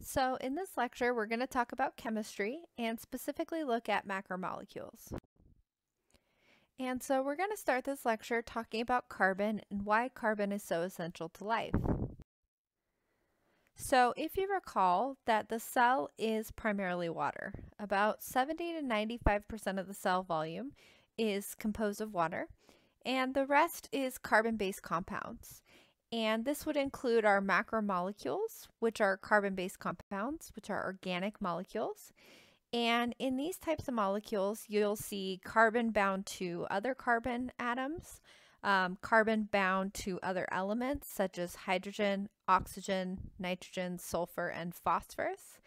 So in this lecture, we're going to talk about chemistry and specifically look at macromolecules. And so we're going to start this lecture talking about carbon and why carbon is so essential to life. So if you recall that the cell is primarily water, about 70 to 95% of the cell volume is composed of water, and the rest is carbon-based compounds. And this would include our macromolecules, which are carbon-based compounds, which are organic molecules. And in these types of molecules, you'll see carbon bound to other carbon atoms, um, carbon bound to other elements such as hydrogen, oxygen, nitrogen, sulfur, and phosphorus.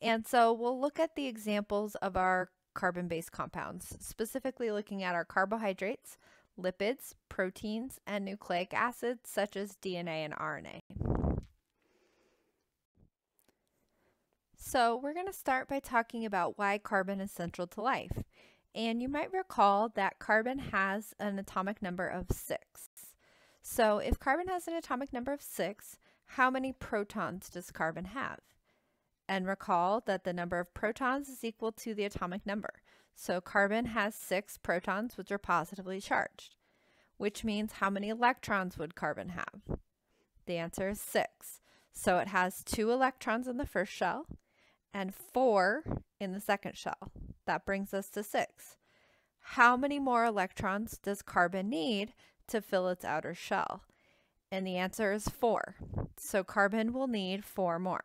And so we'll look at the examples of our carbon-based compounds, specifically looking at our carbohydrates, lipids, proteins, and nucleic acids such as DNA and RNA. So we're going to start by talking about why carbon is central to life. And you might recall that carbon has an atomic number of 6. So if carbon has an atomic number of 6, how many protons does carbon have? And recall that the number of protons is equal to the atomic number. So carbon has six protons, which are positively charged, which means how many electrons would carbon have? The answer is six. So it has two electrons in the first shell and four in the second shell. That brings us to six. How many more electrons does carbon need to fill its outer shell? And the answer is four. So carbon will need four more.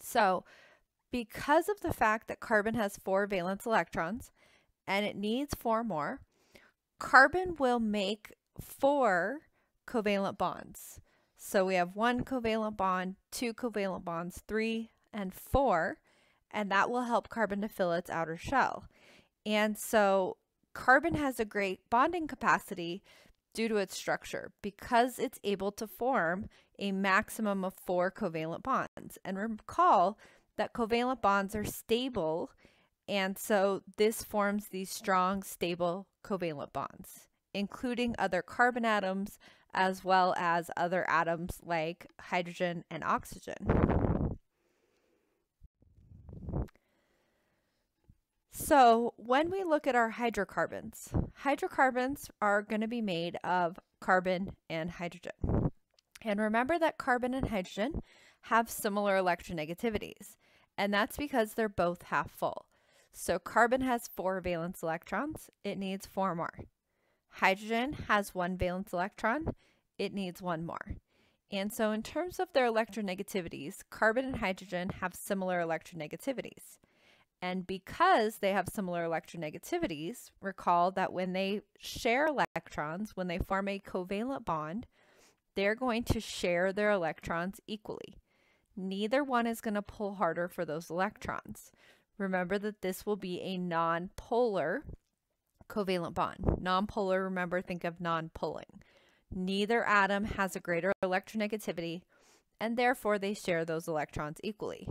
So because of the fact that carbon has four valence electrons and it needs four more, carbon will make four covalent bonds. So we have one covalent bond, two covalent bonds, three and four, and that will help carbon to fill its outer shell. And so carbon has a great bonding capacity due to its structure because it's able to form a maximum of four covalent bonds. And recall that covalent bonds are stable, and so this forms these strong, stable covalent bonds, including other carbon atoms as well as other atoms like hydrogen and oxygen. So when we look at our hydrocarbons, hydrocarbons are going to be made of carbon and hydrogen. And remember that carbon and hydrogen have similar electronegativities and that's because they're both half full. So carbon has four valence electrons, it needs four more. Hydrogen has one valence electron, it needs one more. And so in terms of their electronegativities, carbon and hydrogen have similar electronegativities. And because they have similar electronegativities, recall that when they share electrons, when they form a covalent bond, they're going to share their electrons equally neither one is going to pull harder for those electrons. Remember that this will be a non-polar covalent bond. Non-polar, remember, think of non-pulling. Neither atom has a greater electronegativity, and therefore they share those electrons equally.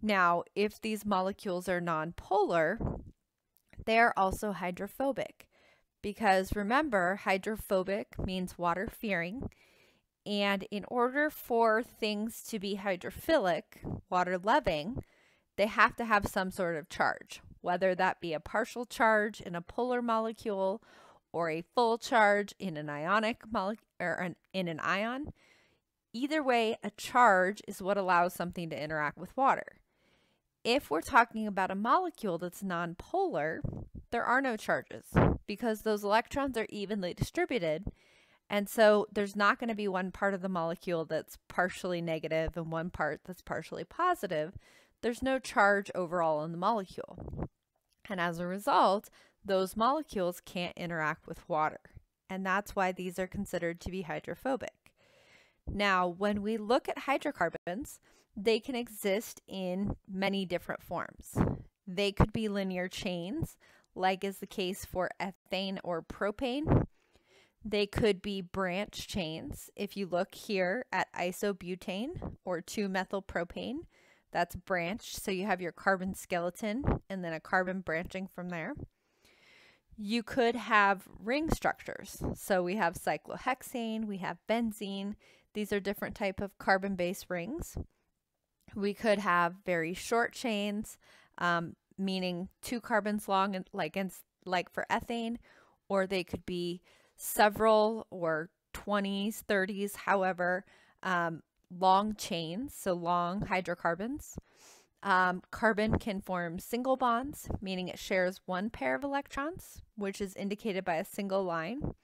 Now, if these molecules are non-polar, they are also hydrophobic because remember, hydrophobic means water-fearing, and in order for things to be hydrophilic, water loving, they have to have some sort of charge, whether that be a partial charge in a polar molecule or a full charge in an ionic molecule or an, in an ion. Either way, a charge is what allows something to interact with water. If we're talking about a molecule that's nonpolar, there are no charges because those electrons are evenly distributed and so there's not going to be one part of the molecule that's partially negative and one part that's partially positive. There's no charge overall in the molecule. And as a result, those molecules can't interact with water. And that's why these are considered to be hydrophobic. Now, when we look at hydrocarbons, they can exist in many different forms. They could be linear chains, like is the case for ethane or propane. They could be branch chains. If you look here at isobutane or 2-methylpropane, that's branched. So you have your carbon skeleton and then a carbon branching from there. You could have ring structures. So we have cyclohexane, we have benzene. These are different type of carbon-based rings. We could have very short chains, um, meaning two carbons long, like like for ethane, or they could be several or 20s, 30s, however, um, long chains, so long hydrocarbons. Um, carbon can form single bonds, meaning it shares one pair of electrons, which is indicated by a single line.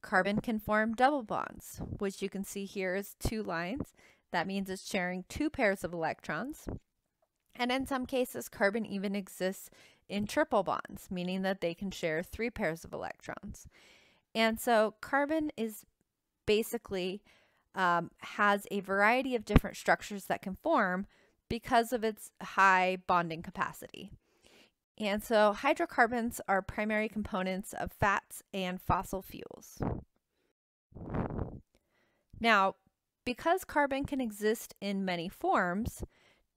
Carbon can form double bonds, which you can see here is two lines. That means it's sharing two pairs of electrons. And in some cases, carbon even exists in triple bonds, meaning that they can share three pairs of electrons. And so carbon is basically um, has a variety of different structures that can form because of its high bonding capacity. And so hydrocarbons are primary components of fats and fossil fuels. Now, because carbon can exist in many forms,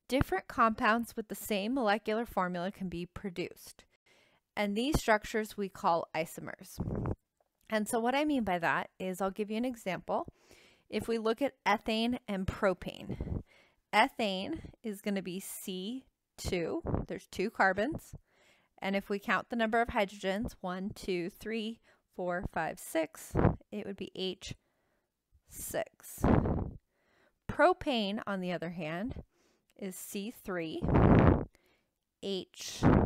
different compounds with the same molecular formula can be produced. And these structures we call isomers. And so what I mean by that is I'll give you an example. If we look at ethane and propane, ethane is going to be C2. There's two carbons. And if we count the number of hydrogens, one, two, three, four, five, six, it would be H6. Propane, on the other hand, is C3, H8.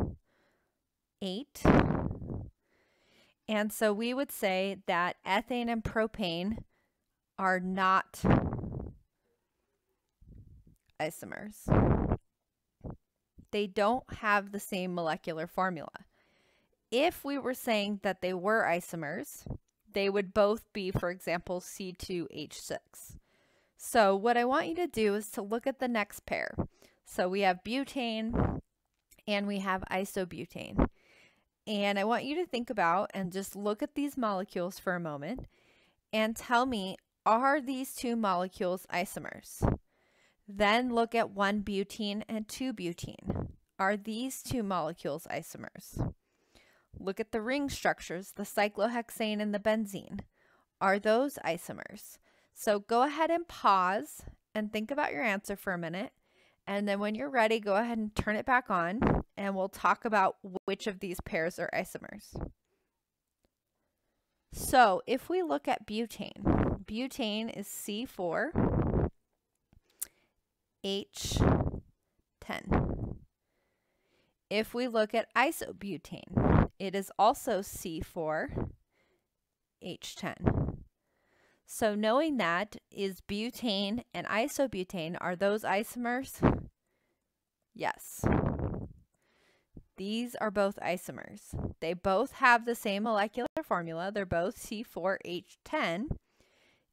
And so we would say that ethane and propane are not isomers. They don't have the same molecular formula. If we were saying that they were isomers, they would both be, for example, C2H6. So what I want you to do is to look at the next pair. So we have butane and we have isobutane. And I want you to think about and just look at these molecules for a moment and tell me, are these two molecules isomers? Then look at 1-butene and 2-butene. Are these two molecules isomers? Look at the ring structures, the cyclohexane and the benzene. Are those isomers? So go ahead and pause and think about your answer for a minute. And then when you're ready, go ahead and turn it back on and we'll talk about which of these pairs are isomers. So if we look at butane, butane is C4 H10. If we look at isobutane, it is also C4 H10. So knowing that, is butane and isobutane, are those isomers? Yes. These are both isomers. They both have the same molecular formula. They're both C4H10,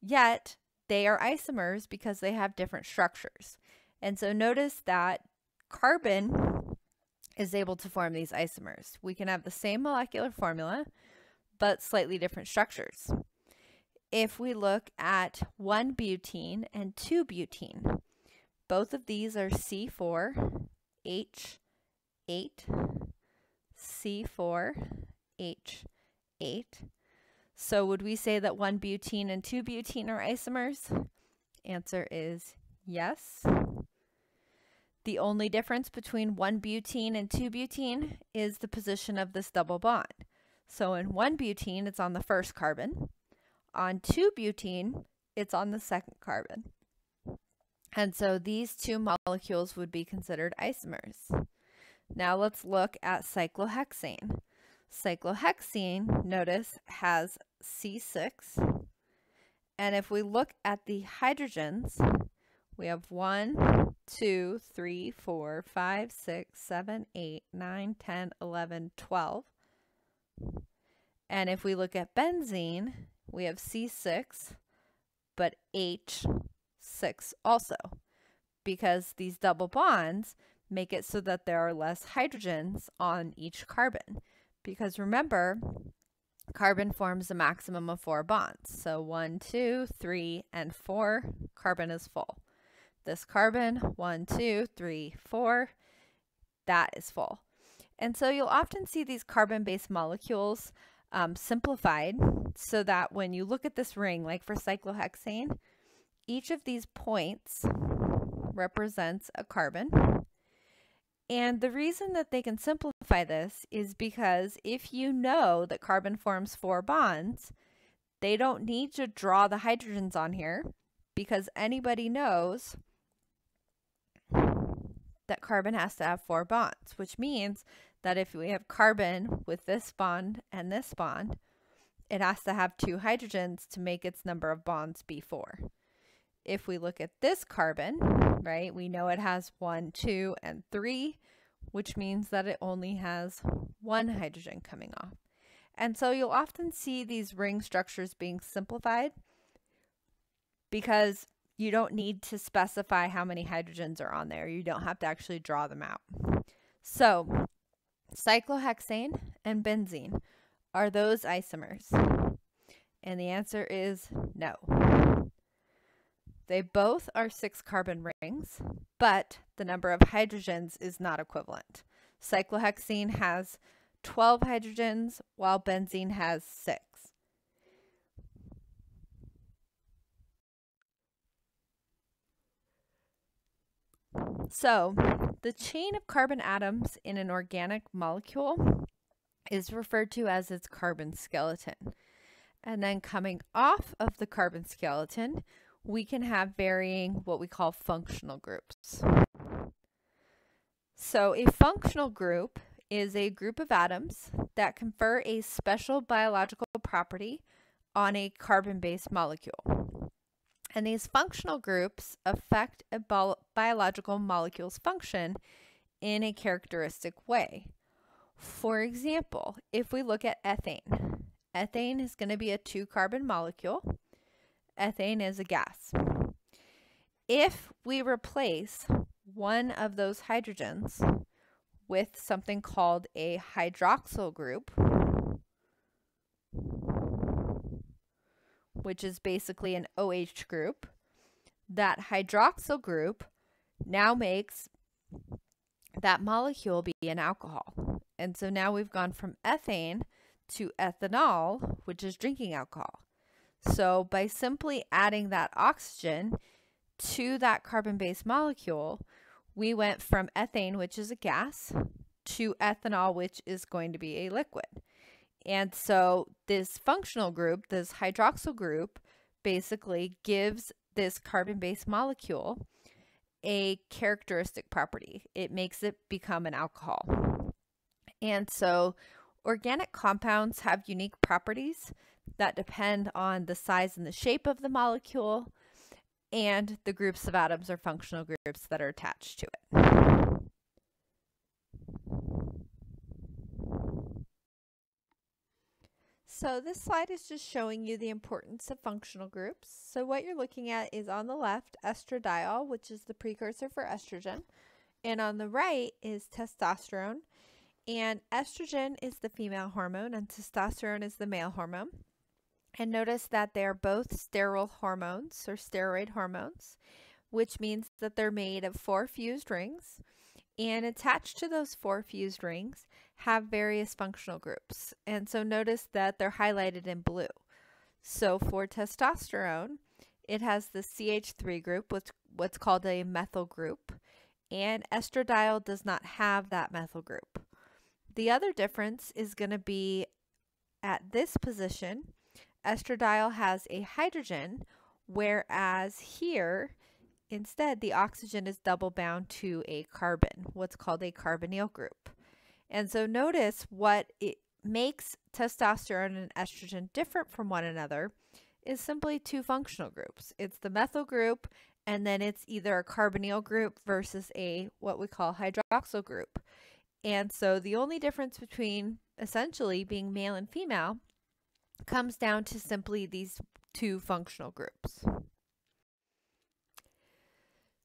yet they are isomers because they have different structures. And so notice that carbon is able to form these isomers. We can have the same molecular formula, but slightly different structures. If we look at 1-butene and 2-butene, both of these are C4H8, C4H8. So would we say that 1-butene and 2-butene are isomers? Answer is yes. The only difference between 1-butene and 2-butene is the position of this double bond. So in 1-butene, it's on the first carbon. On 2-butene, it's on the second carbon. And so these two molecules would be considered isomers. Now let's look at cyclohexane. Cyclohexane, notice, has C6. And if we look at the hydrogens, we have one, two, three, four, five, six, seven, eight, nine, ten, eleven, twelve. And if we look at benzene, we have C6, but H6 also, because these double bonds make it so that there are less hydrogens on each carbon. Because remember, carbon forms a maximum of four bonds. So one, two, three, and four, carbon is full this carbon, one, two, three, four, that is full. And so you'll often see these carbon-based molecules um, simplified so that when you look at this ring, like for cyclohexane, each of these points represents a carbon. And the reason that they can simplify this is because if you know that carbon forms four bonds, they don't need to draw the hydrogens on here because anybody knows that carbon has to have four bonds, which means that if we have carbon with this bond and this bond, it has to have two hydrogens to make its number of bonds be four. If we look at this carbon, right, we know it has one, two, and three, which means that it only has one hydrogen coming off. And so you'll often see these ring structures being simplified because you don't need to specify how many hydrogens are on there. You don't have to actually draw them out. So cyclohexane and benzene, are those isomers? And the answer is no. They both are six carbon rings, but the number of hydrogens is not equivalent. Cyclohexene has 12 hydrogens, while benzene has six. So, the chain of carbon atoms in an organic molecule is referred to as its carbon skeleton. And then coming off of the carbon skeleton, we can have varying what we call functional groups. So a functional group is a group of atoms that confer a special biological property on a carbon-based molecule. And these functional groups affect a biological molecule's function in a characteristic way. For example, if we look at ethane, ethane is going to be a two carbon molecule ethane is a gas. If we replace one of those hydrogens with something called a hydroxyl group, which is basically an OH group, that hydroxyl group now makes that molecule be an alcohol. And so now we've gone from ethane to ethanol, which is drinking alcohol. So by simply adding that oxygen to that carbon-based molecule, we went from ethane, which is a gas, to ethanol, which is going to be a liquid. And so this functional group, this hydroxyl group, basically gives this carbon-based molecule a characteristic property. It makes it become an alcohol. And so organic compounds have unique properties that depend on the size and the shape of the molecule and the groups of atoms or functional groups that are attached to it. So this slide is just showing you the importance of functional groups. So what you're looking at is on the left, estradiol, which is the precursor for estrogen. And on the right is testosterone. And estrogen is the female hormone and testosterone is the male hormone. And notice that they're both sterile hormones or steroid hormones, which means that they're made of four fused rings. And attached to those four fused rings have various functional groups. And so notice that they're highlighted in blue. So for testosterone, it has the CH3 group, what's, what's called a methyl group, and estradiol does not have that methyl group. The other difference is going to be at this position, estradiol has a hydrogen, whereas here, instead, the oxygen is double bound to a carbon, what's called a carbonyl group. And so notice what it makes testosterone and estrogen different from one another is simply two functional groups. It's the methyl group and then it's either a carbonyl group versus a what we call hydroxyl group. And so the only difference between essentially being male and female comes down to simply these two functional groups.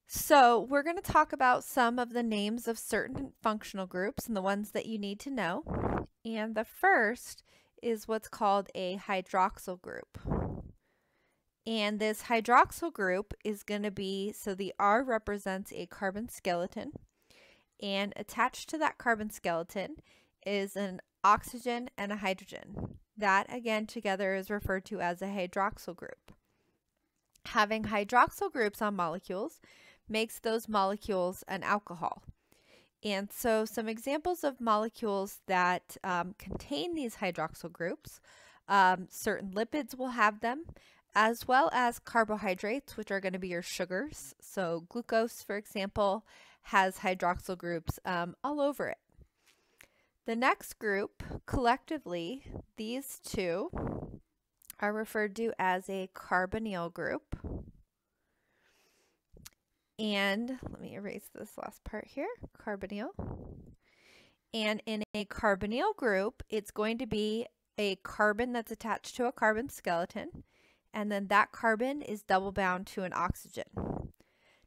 So we're going to talk about some of the names of certain functional groups and the ones that you need to know. And the first is what's called a hydroxyl group. And this hydroxyl group is going to be, so the R represents a carbon skeleton. And attached to that carbon skeleton is an oxygen and a hydrogen. That again together is referred to as a hydroxyl group. Having hydroxyl groups on molecules makes those molecules an alcohol. And so some examples of molecules that um, contain these hydroxyl groups, um, certain lipids will have them, as well as carbohydrates, which are going to be your sugars. So glucose, for example, has hydroxyl groups um, all over it. The next group, collectively, these two are referred to as a carbonyl group. And let me erase this last part here, carbonyl. And in a carbonyl group, it's going to be a carbon that's attached to a carbon skeleton. And then that carbon is double bound to an oxygen.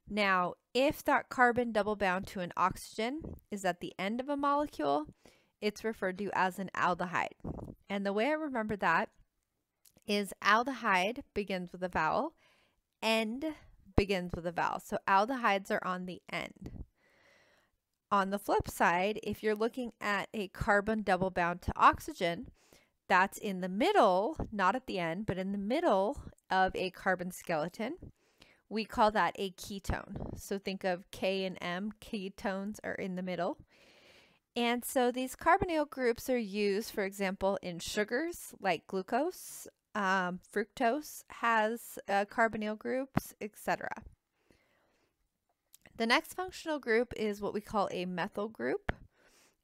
Now, if that carbon double bound to an oxygen is at the end of a molecule, it's referred to as an aldehyde. And the way I remember that is aldehyde begins with a vowel, end begins with a vowel. So aldehydes are on the end. On the flip side, if you're looking at a carbon double bound to oxygen, that's in the middle, not at the end, but in the middle of a carbon skeleton. We call that a ketone. So think of K and M, ketones are in the middle. And so these carbonyl groups are used, for example, in sugars like glucose, um, fructose has uh, carbonyl groups, etc. The next functional group is what we call a methyl group.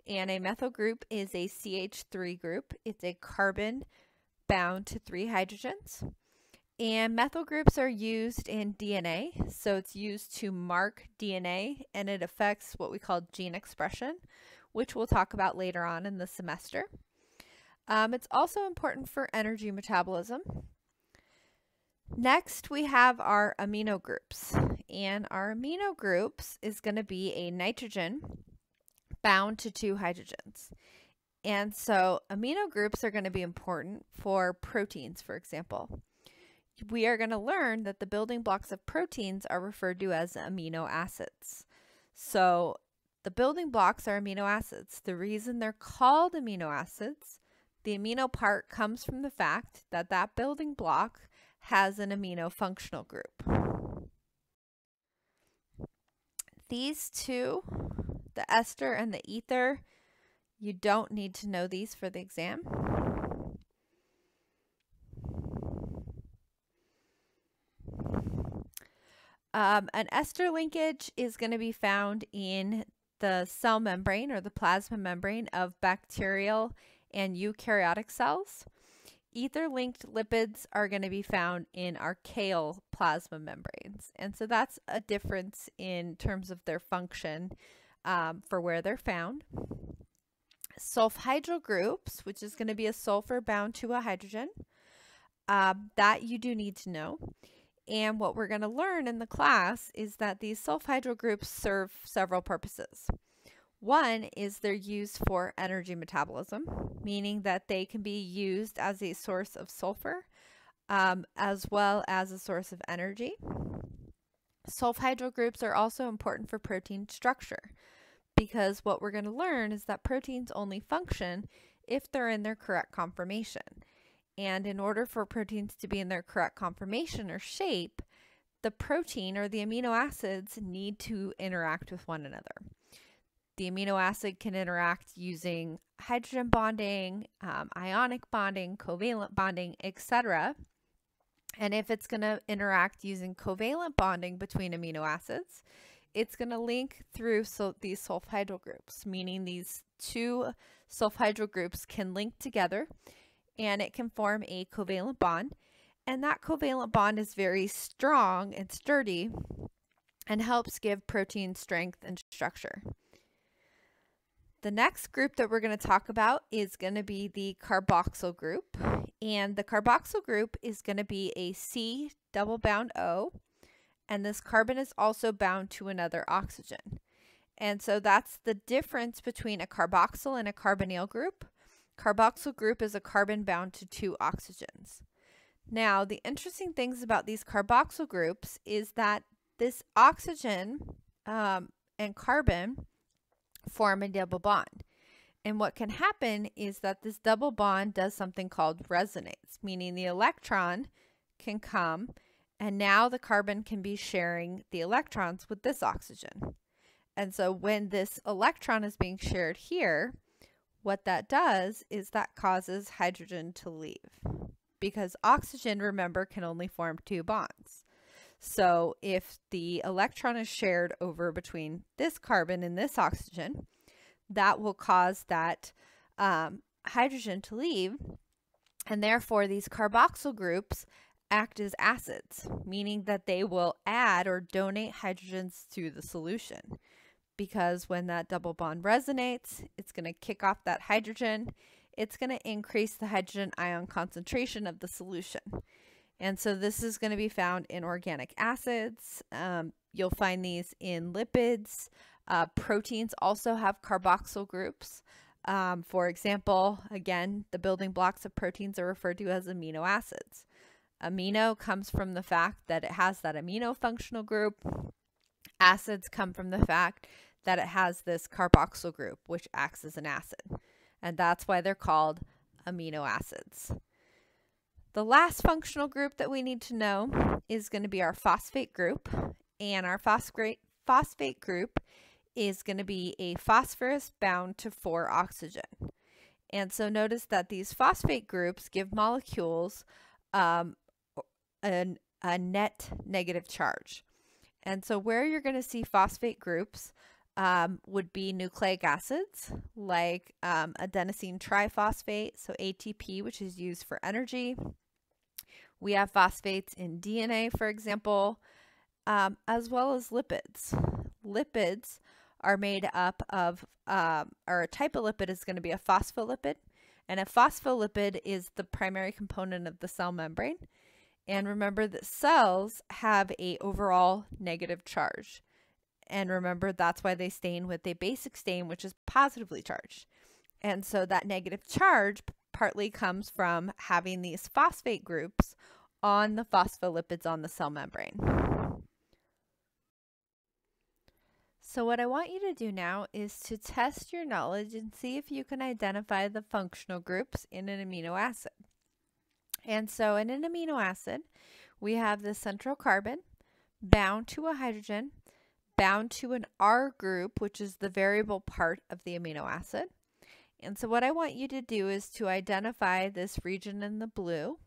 And a methyl group is a CH3 group. It's a carbon bound to three hydrogens. And methyl groups are used in DNA. So it's used to mark DNA and it affects what we call gene expression, which we'll talk about later on in the semester. Um, it's also important for energy metabolism. Next, we have our amino groups. And our amino groups is going to be a nitrogen bound to two hydrogens. And so amino groups are going to be important for proteins, for example. We are going to learn that the building blocks of proteins are referred to as amino acids. So the building blocks are amino acids. The reason they're called amino acids the amino part comes from the fact that that building block has an amino functional group. These two, the ester and the ether, you don't need to know these for the exam. Um, an ester linkage is going to be found in the cell membrane or the plasma membrane of bacterial and eukaryotic cells. Ether-linked lipids are going to be found in archaeal plasma membranes. And so that's a difference in terms of their function um, for where they're found. Sulfhydryl groups, which is going to be a sulfur bound to a hydrogen, uh, that you do need to know. And what we're going to learn in the class is that these sulfhydryl groups serve several purposes. One is they're used for energy metabolism, meaning that they can be used as a source of sulfur um, as well as a source of energy. Sulfhydryl groups are also important for protein structure because what we're going to learn is that proteins only function if they're in their correct conformation. And in order for proteins to be in their correct conformation or shape, the protein or the amino acids need to interact with one another. The amino acid can interact using hydrogen bonding, um, ionic bonding, covalent bonding, etc. And if it's going to interact using covalent bonding between amino acids, it's going to link through so these sulfhydryl groups, meaning these two sulfhydryl groups can link together and it can form a covalent bond. And that covalent bond is very strong and sturdy and helps give protein strength and structure. The next group that we're going to talk about is going to be the carboxyl group. And the carboxyl group is going to be a C double bound O. And this carbon is also bound to another oxygen. And so that's the difference between a carboxyl and a carbonyl group. Carboxyl group is a carbon bound to two oxygens. Now, the interesting things about these carboxyl groups is that this oxygen um, and carbon form a double bond. And what can happen is that this double bond does something called resonates, meaning the electron can come And now the carbon can be sharing the electrons with this oxygen. And so when this electron is being shared here, what that does is that causes hydrogen to leave because oxygen, remember, can only form two bonds. So if the electron is shared over between this carbon and this oxygen, that will cause that um, hydrogen to leave. And therefore, these carboxyl groups act as acids, meaning that they will add or donate hydrogens to the solution. Because when that double bond resonates, it's going to kick off that hydrogen. It's going to increase the hydrogen ion concentration of the solution. And so this is going to be found in organic acids. Um, you'll find these in lipids. Uh, proteins also have carboxyl groups. Um, for example, again, the building blocks of proteins are referred to as amino acids. Amino comes from the fact that it has that amino functional group. Acids come from the fact that it has this carboxyl group, which acts as an acid. And that's why they're called amino acids. The last functional group that we need to know is going to be our phosphate group. And our phosphate, phosphate group is going to be a phosphorus bound to 4 oxygen. And so notice that these phosphate groups give molecules um, an, a net negative charge. And so where you're going to see phosphate groups um, would be nucleic acids like um, adenosine triphosphate, so ATP, which is used for energy. We have phosphates in DNA, for example, um, as well as lipids. Lipids are made up of, um, or a type of lipid is going to be a phospholipid, and a phospholipid is the primary component of the cell membrane. And remember that cells have a overall negative charge. And remember that's why they stain with a basic stain, which is positively charged. And so that negative charge partly comes from having these phosphate groups on the phospholipids on the cell membrane. So what I want you to do now is to test your knowledge and see if you can identify the functional groups in an amino acid. And so in an amino acid, we have the central carbon bound to a hydrogen, bound to an R group, which is the variable part of the amino acid. And so what I want you to do is to identify this region in the blue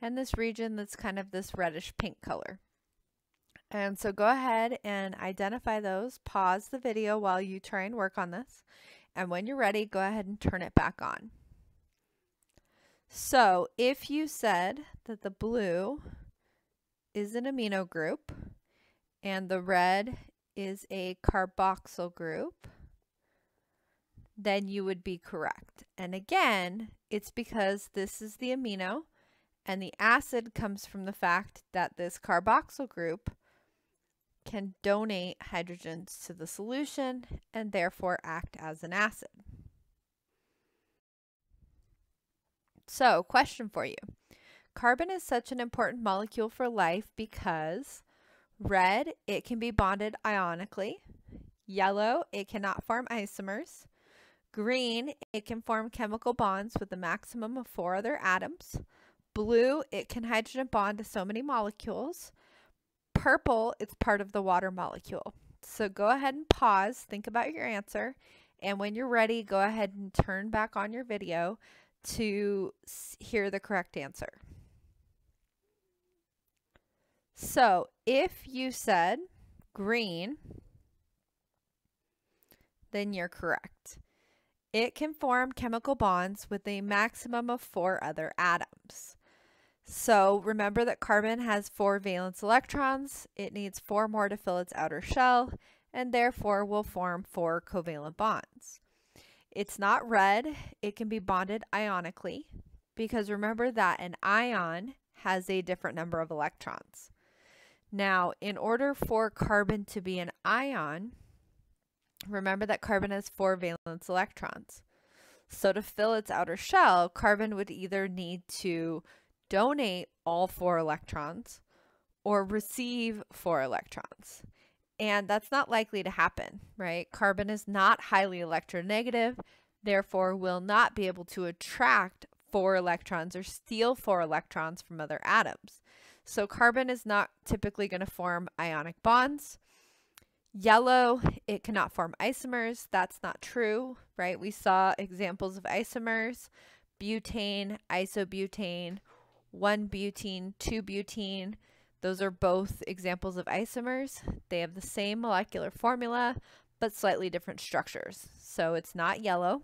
and this region that's kind of this reddish pink color. And so go ahead and identify those. Pause the video while you try and work on this. And when you're ready, go ahead and turn it back on. So if you said that the blue is an amino group and the red is a carboxyl group, then you would be correct. And again, it's because this is the amino and the acid comes from the fact that this carboxyl group can donate hydrogens to the solution and therefore act as an acid. So, question for you. Carbon is such an important molecule for life because red, it can be bonded ionically. Yellow, it cannot form isomers. Green, it can form chemical bonds with a maximum of four other atoms. Blue, it can hydrogen bond to so many molecules purple, it's part of the water molecule. So go ahead and pause, think about your answer, and when you're ready, go ahead and turn back on your video to hear the correct answer. So if you said green, then you're correct. It can form chemical bonds with a maximum of four other atoms. So remember that carbon has four valence electrons. It needs four more to fill its outer shell and therefore will form four covalent bonds. It's not red. It can be bonded ionically because remember that an ion has a different number of electrons. Now, in order for carbon to be an ion, remember that carbon has four valence electrons. So to fill its outer shell, carbon would either need to donate all four electrons or receive four electrons. And that's not likely to happen, right? Carbon is not highly electronegative, therefore will not be able to attract four electrons or steal four electrons from other atoms. So carbon is not typically going to form ionic bonds. Yellow, it cannot form isomers. That's not true, right? We saw examples of isomers, butane, isobutane, 1-butene, 2-butene. Those are both examples of isomers. They have the same molecular formula, but slightly different structures. So it's not yellow.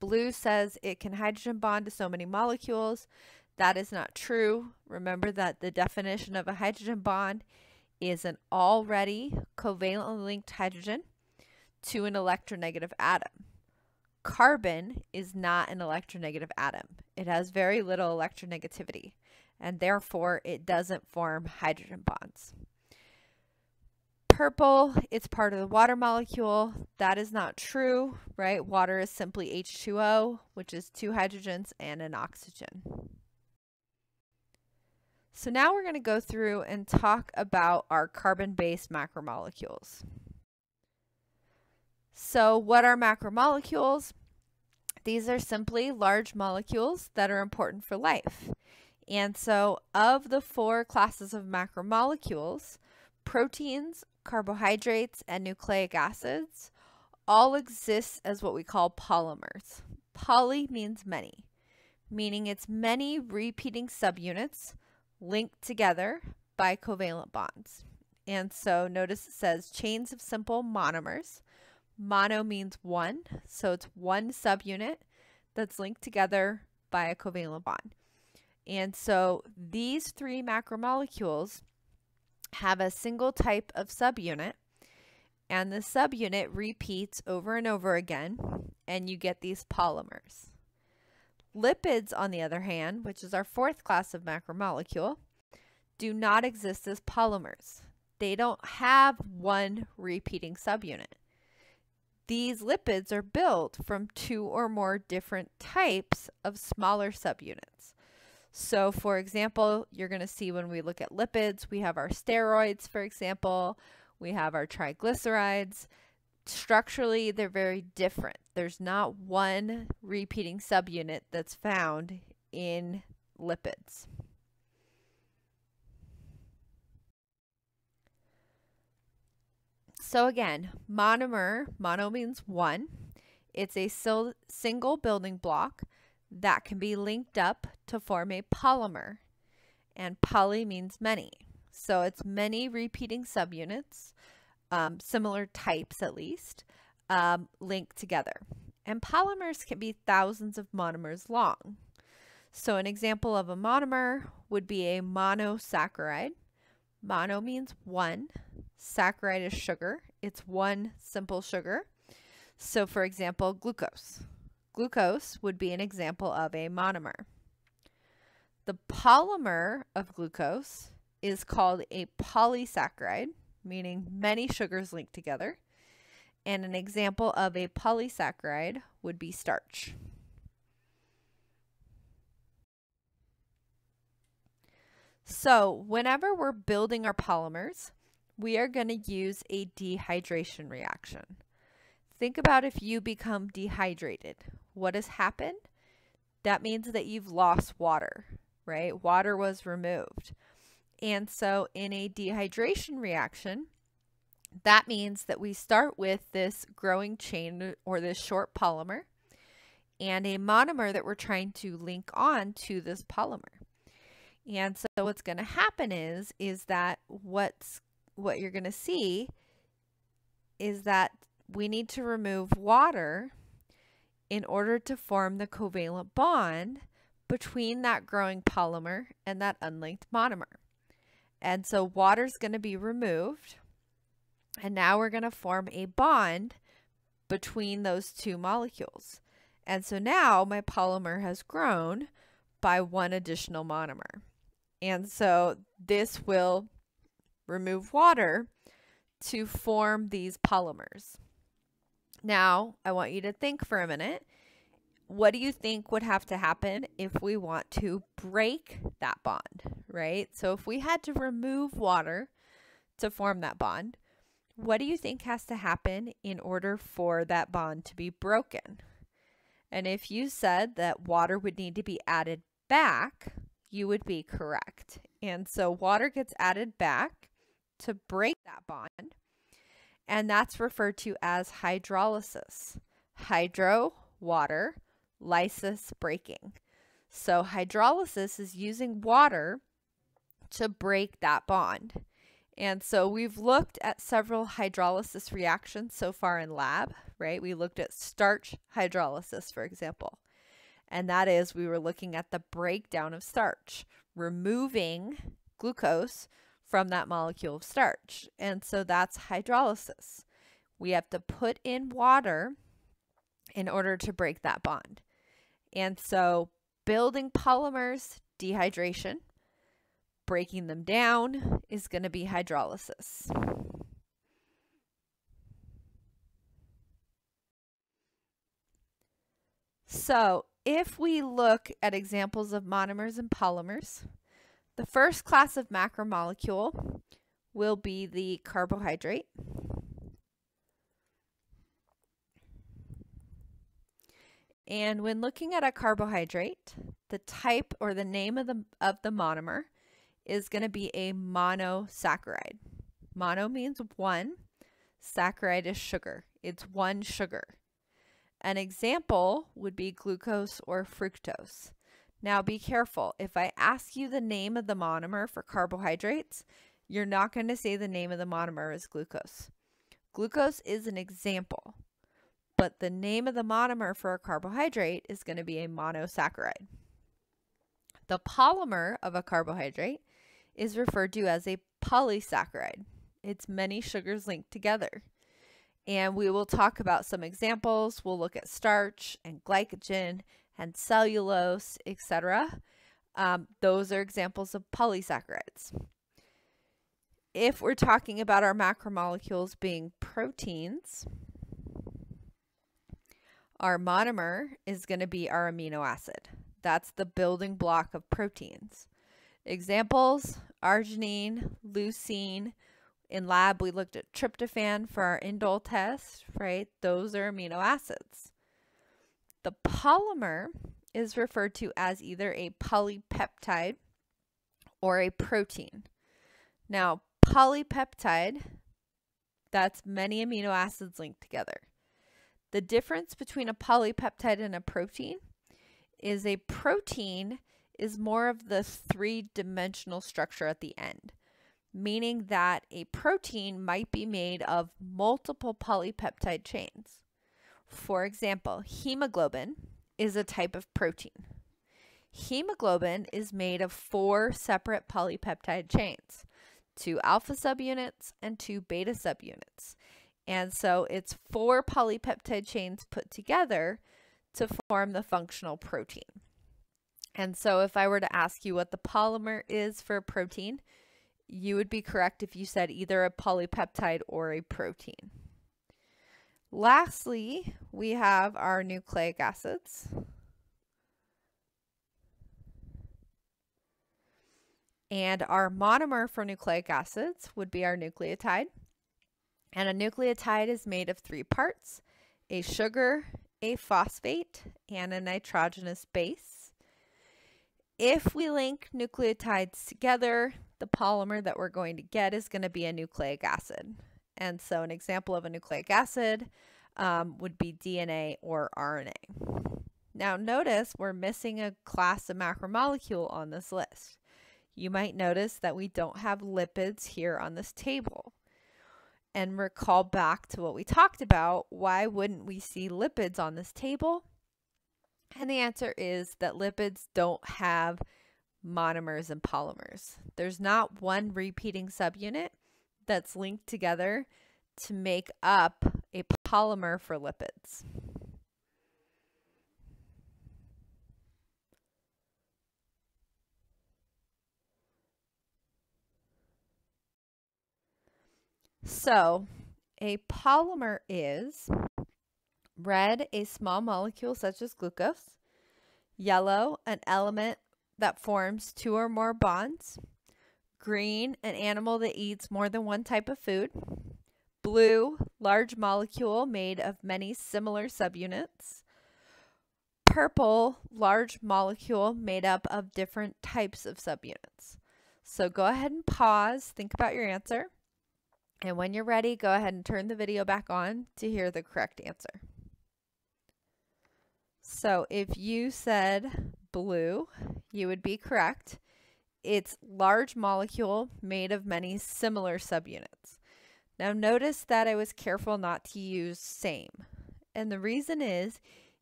Blue says it can hydrogen bond to so many molecules. That is not true. Remember that the definition of a hydrogen bond is an already covalently linked hydrogen to an electronegative atom. Carbon is not an electronegative atom. It has very little electronegativity, and therefore it doesn't form hydrogen bonds purple, it's part of the water molecule. That is not true, right? Water is simply H2O, which is two hydrogens and an oxygen. So now we're going to go through and talk about our carbon-based macromolecules. So what are macromolecules? These are simply large molecules that are important for life. And so of the four classes of macromolecules, proteins carbohydrates, and nucleic acids all exist as what we call polymers. Poly means many, meaning it's many repeating subunits linked together by covalent bonds. And so notice it says chains of simple monomers. Mono means one, so it's one subunit that's linked together by a covalent bond. And so these three macromolecules have a single type of subunit and the subunit repeats over and over again and you get these polymers. Lipids, on the other hand, which is our fourth class of macromolecule, do not exist as polymers. They don't have one repeating subunit. These lipids are built from two or more different types of smaller subunits. So for example, you're going to see when we look at lipids, we have our steroids, for example, we have our triglycerides. Structurally, they're very different. There's not one repeating subunit that's found in lipids. So again, monomer, mono means one. It's a single building block that can be linked up to form a polymer. And poly means many. So it's many repeating subunits, um, similar types at least, um, linked together. And polymers can be thousands of monomers long. So an example of a monomer would be a monosaccharide. Mono means one. Saccharide is sugar. It's one simple sugar. So for example, glucose. Glucose would be an example of a monomer. The polymer of glucose is called a polysaccharide, meaning many sugars linked together. And an example of a polysaccharide would be starch. So whenever we're building our polymers, we are going to use a dehydration reaction. Think about if you become dehydrated. What has happened? That means that you've lost water, right? Water was removed. And so in a dehydration reaction, that means that we start with this growing chain or this short polymer and a monomer that we're trying to link on to this polymer. And so what's going to happen is is that what's what you're going to see is that we need to remove water in order to form the covalent bond between that growing polymer and that unlinked monomer. And so water is going to be removed. And now we're going to form a bond between those two molecules. And so now my polymer has grown by one additional monomer. And so this will remove water to form these polymers. Now, I want you to think for a minute. What do you think would have to happen if we want to break that bond, right? So if we had to remove water to form that bond, what do you think has to happen in order for that bond to be broken? And if you said that water would need to be added back, you would be correct. And so water gets added back to break that bond. And that's referred to as hydrolysis. Hydro, water, lysis, breaking. So hydrolysis is using water to break that bond. And so we've looked at several hydrolysis reactions so far in lab, right? We looked at starch hydrolysis, for example. And that is we were looking at the breakdown of starch, removing glucose from that molecule of starch. And so that's hydrolysis. We have to put in water in order to break that bond. And so building polymers, dehydration, breaking them down is going to be hydrolysis. So if we look at examples of monomers and polymers, the first class of macromolecule will be the carbohydrate. And when looking at a carbohydrate, the type or the name of the, of the monomer is going to be a monosaccharide. Mono means one, saccharide is sugar. It's one sugar. An example would be glucose or fructose. Now be careful. If I ask you the name of the monomer for carbohydrates, you're not going to say the name of the monomer is glucose. Glucose is an example, but the name of the monomer for a carbohydrate is going to be a monosaccharide. The polymer of a carbohydrate is referred to as a polysaccharide. It's many sugars linked together. And we will talk about some examples. We'll look at starch and glycogen and cellulose, etc. Um, those are examples of polysaccharides. If we're talking about our macromolecules being proteins, our monomer is going to be our amino acid. That's the building block of proteins. Examples, arginine, leucine. In lab, we looked at tryptophan for our indole test, right? Those are amino acids. The polymer is referred to as either a polypeptide or a protein. Now, polypeptide, that's many amino acids linked together. The difference between a polypeptide and a protein is a protein is more of the three-dimensional structure at the end, meaning that a protein might be made of multiple polypeptide chains. For example, hemoglobin is a type of protein. Hemoglobin is made of four separate polypeptide chains, two alpha subunits and two beta subunits. And so it's four polypeptide chains put together to form the functional protein. And so if I were to ask you what the polymer is for a protein, you would be correct if you said either a polypeptide or a protein. Lastly, we have our nucleic acids. And our monomer for nucleic acids would be our nucleotide. And a nucleotide is made of three parts, a sugar, a phosphate, and a nitrogenous base. If we link nucleotides together, the polymer that we're going to get is going to be a nucleic acid. And so an example of a nucleic acid um, would be DNA or RNA. Now notice we're missing a class of macromolecule on this list. You might notice that we don't have lipids here on this table. And recall back to what we talked about, why wouldn't we see lipids on this table? And the answer is that lipids don't have monomers and polymers. There's not one repeating subunit that's linked together to make up a polymer for lipids. So, a polymer is Red, a small molecule such as glucose. Yellow, an element that forms two or more bonds. Green, an animal that eats more than one type of food. Blue, large molecule made of many similar subunits. Purple, large molecule made up of different types of subunits. So go ahead and pause, think about your answer. And when you're ready, go ahead and turn the video back on to hear the correct answer. So if you said blue, you would be correct. It's large molecule made of many similar subunits. Now notice that I was careful not to use same. And the reason is,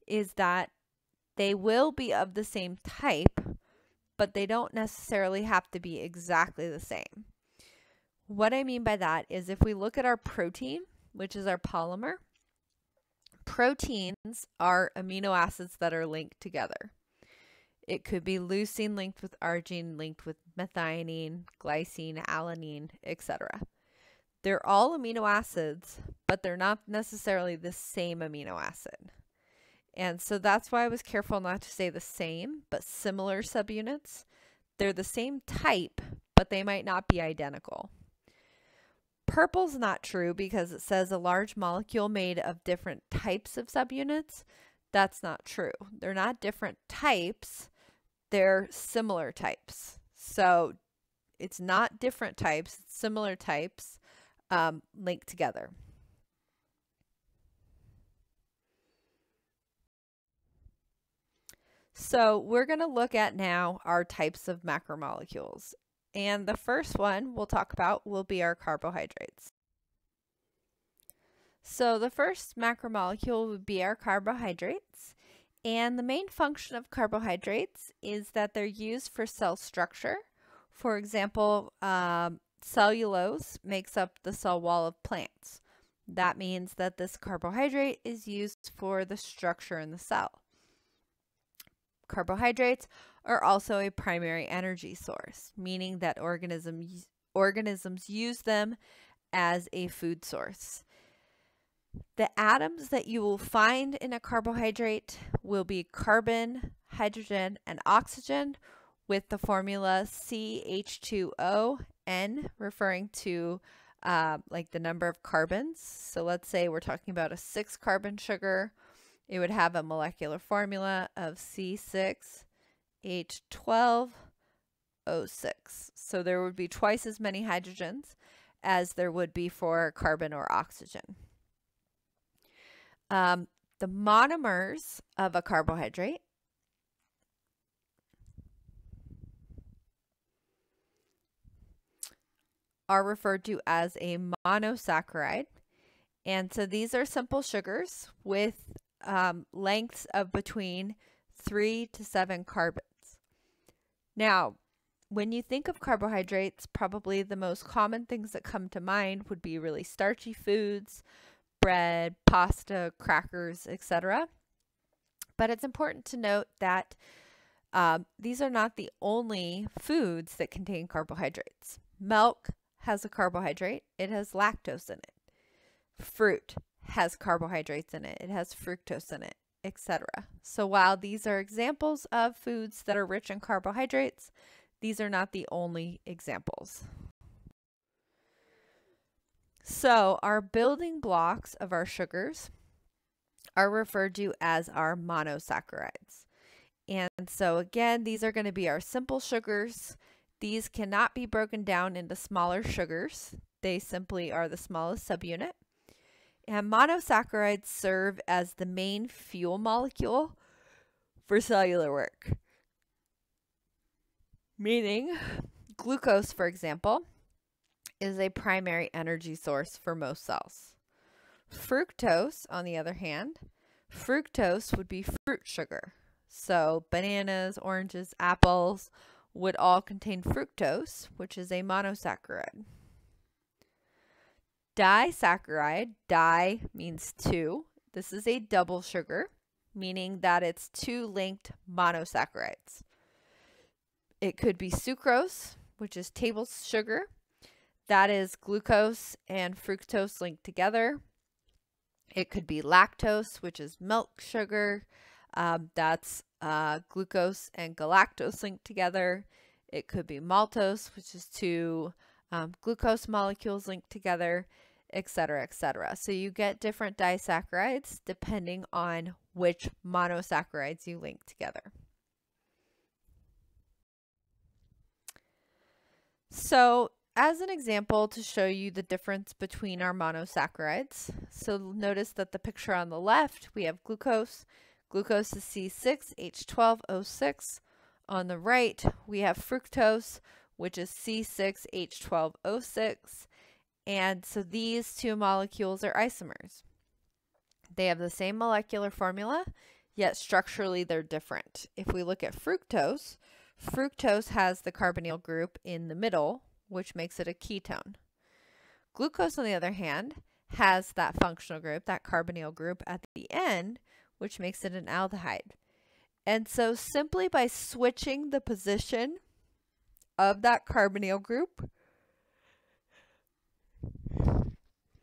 is that they will be of the same type, but they don't necessarily have to be exactly the same. What I mean by that is if we look at our protein, which is our polymer, proteins are amino acids that are linked together. It could be leucine linked with arginine, linked with methionine, glycine, alanine, etc. They're all amino acids, but they're not necessarily the same amino acid. And so that's why I was careful not to say the same, but similar subunits. They're the same type, but they might not be identical. Purple's not true because it says a large molecule made of different types of subunits. That's not true. They're not different types, they're similar types. So it's not different types, similar types um, linked together. So we're going to look at now our types of macromolecules. And the first one we'll talk about will be our carbohydrates. So the first macromolecule would be our carbohydrates. And the main function of carbohydrates is that they're used for cell structure. For example, um, cellulose makes up the cell wall of plants. That means that this carbohydrate is used for the structure in the cell. Carbohydrates are also a primary energy source, meaning that organisms organisms use them as a food source. The atoms that you will find in a carbohydrate will be carbon, hydrogen, and oxygen with the formula CH2O, referring to uh, like the number of carbons. So let's say we're talking about a six carbon sugar it would have a molecular formula of C6H12O6. So there would be twice as many hydrogens as there would be for carbon or oxygen. Um, the monomers of a carbohydrate are referred to as a monosaccharide. And so these are simple sugars with um, lengths of between three to seven carbons. Now, when you think of carbohydrates, probably the most common things that come to mind would be really starchy foods, bread, pasta, crackers, etc. But it's important to note that um, these are not the only foods that contain carbohydrates. Milk has a carbohydrate, it has lactose in it. Fruit has carbohydrates in it, it has fructose in it, etc. So while these are examples of foods that are rich in carbohydrates, these are not the only examples. So our building blocks of our sugars are referred to as our monosaccharides. And so again, these are going to be our simple sugars. These cannot be broken down into smaller sugars. They simply are the smallest subunit. And monosaccharides serve as the main fuel molecule for cellular work. Meaning, glucose, for example, is a primary energy source for most cells. Fructose, on the other hand, fructose would be fruit sugar. So, bananas, oranges, apples would all contain fructose, which is a monosaccharide. Disaccharide, di means two. This is a double sugar, meaning that it's two linked monosaccharides. It could be sucrose, which is table sugar. That is glucose and fructose linked together. It could be lactose, which is milk sugar. Um, that's uh, glucose and galactose linked together. It could be maltose, which is two um, glucose molecules linked together, etc., etc. So you get different disaccharides depending on which monosaccharides you link together. So as an example to show you the difference between our monosaccharides, so notice that the picture on the left, we have glucose. Glucose is C6H12O6. On the right, we have fructose, which is C6H12O6. And so these two molecules are isomers. They have the same molecular formula, yet structurally they're different. If we look at fructose, fructose has the carbonyl group in the middle, which makes it a ketone. Glucose, on the other hand, has that functional group, that carbonyl group at the end, which makes it an aldehyde. And so simply by switching the position of that carbonyl group,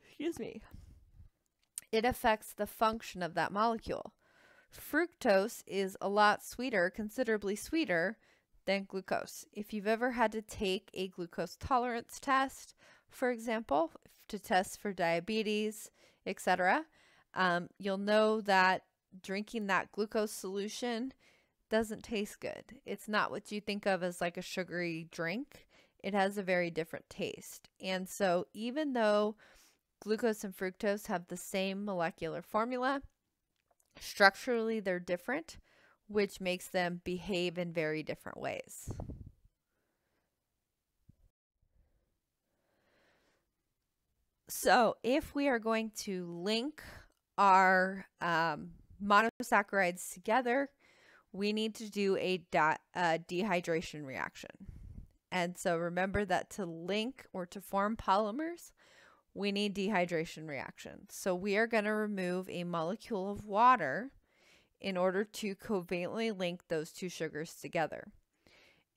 excuse me, it affects the function of that molecule. Fructose is a lot sweeter, considerably sweeter than glucose. If you've ever had to take a glucose tolerance test, for example, to test for diabetes, etc., um, you'll know that drinking that glucose solution doesn't taste good. It's not what you think of as like a sugary drink. It has a very different taste. And so even though glucose and fructose have the same molecular formula, structurally they're different, which makes them behave in very different ways. So if we are going to link our um, monosaccharides together, we need to do a, a dehydration reaction. And so remember that to link or to form polymers, we need dehydration reactions. So we are going to remove a molecule of water in order to covalently link those two sugars together.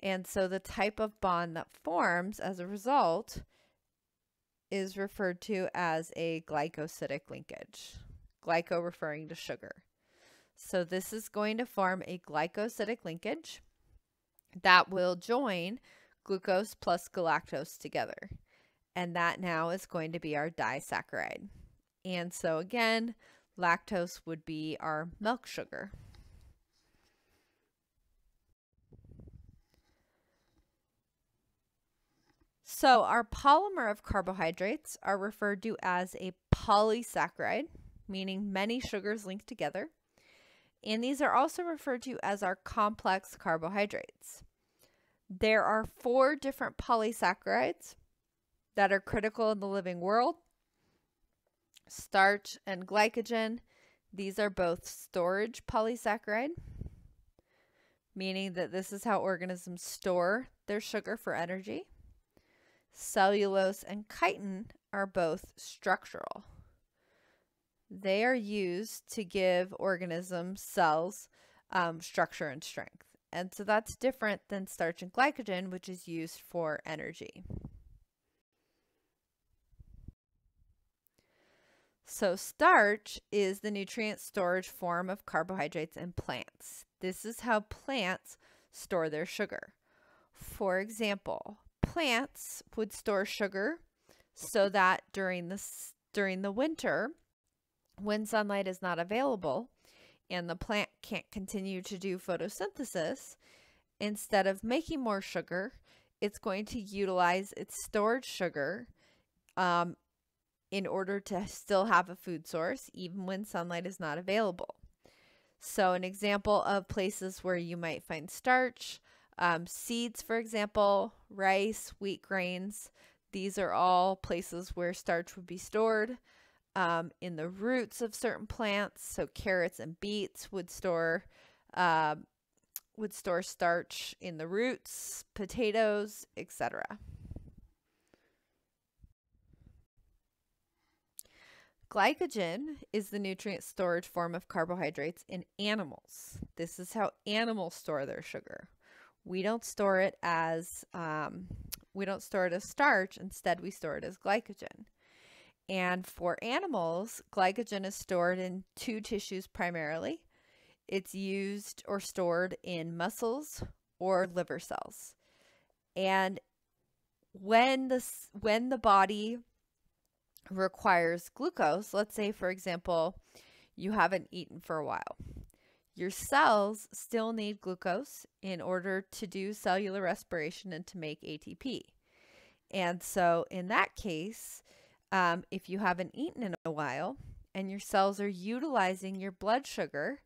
And so the type of bond that forms as a result is referred to as a glycosidic linkage. Glyco referring to sugar. So this is going to form a glycosidic linkage that will join glucose plus galactose together. And that now is going to be our disaccharide. And so again, lactose would be our milk sugar. So our polymer of carbohydrates are referred to as a polysaccharide, meaning many sugars linked together. And these are also referred to as our complex carbohydrates. There are four different polysaccharides that are critical in the living world starch and glycogen. These are both storage polysaccharide, meaning that this is how organisms store their sugar for energy. Cellulose and chitin are both structural. They are used to give organisms, cells, um, structure and strength. And so that's different than starch and glycogen, which is used for energy. So starch is the nutrient storage form of carbohydrates in plants. This is how plants store their sugar. For example, plants would store sugar so that during the during the winter when sunlight is not available and the plant can't continue to do photosynthesis, instead of making more sugar, it's going to utilize its stored sugar um, in order to still have a food source, even when sunlight is not available. So, an example of places where you might find starch, um, seeds, for example, rice, wheat grains, these are all places where starch would be stored um, in the roots of certain plants. So carrots and beets would store uh, would store starch in the roots, potatoes, etc. Glycogen is the nutrient storage form of carbohydrates in animals. This is how animals store their sugar. We don't store it as um, we don't store it as starch. Instead, we store it as glycogen. And for animals, glycogen is stored in two tissues primarily. It's used or stored in muscles or liver cells. And when the when the body requires glucose, let's say for example, you haven't eaten for a while. Your cells still need glucose in order to do cellular respiration and to make ATP. And so, in that case, um, if you haven't eaten in a while and your cells are utilizing your blood sugar,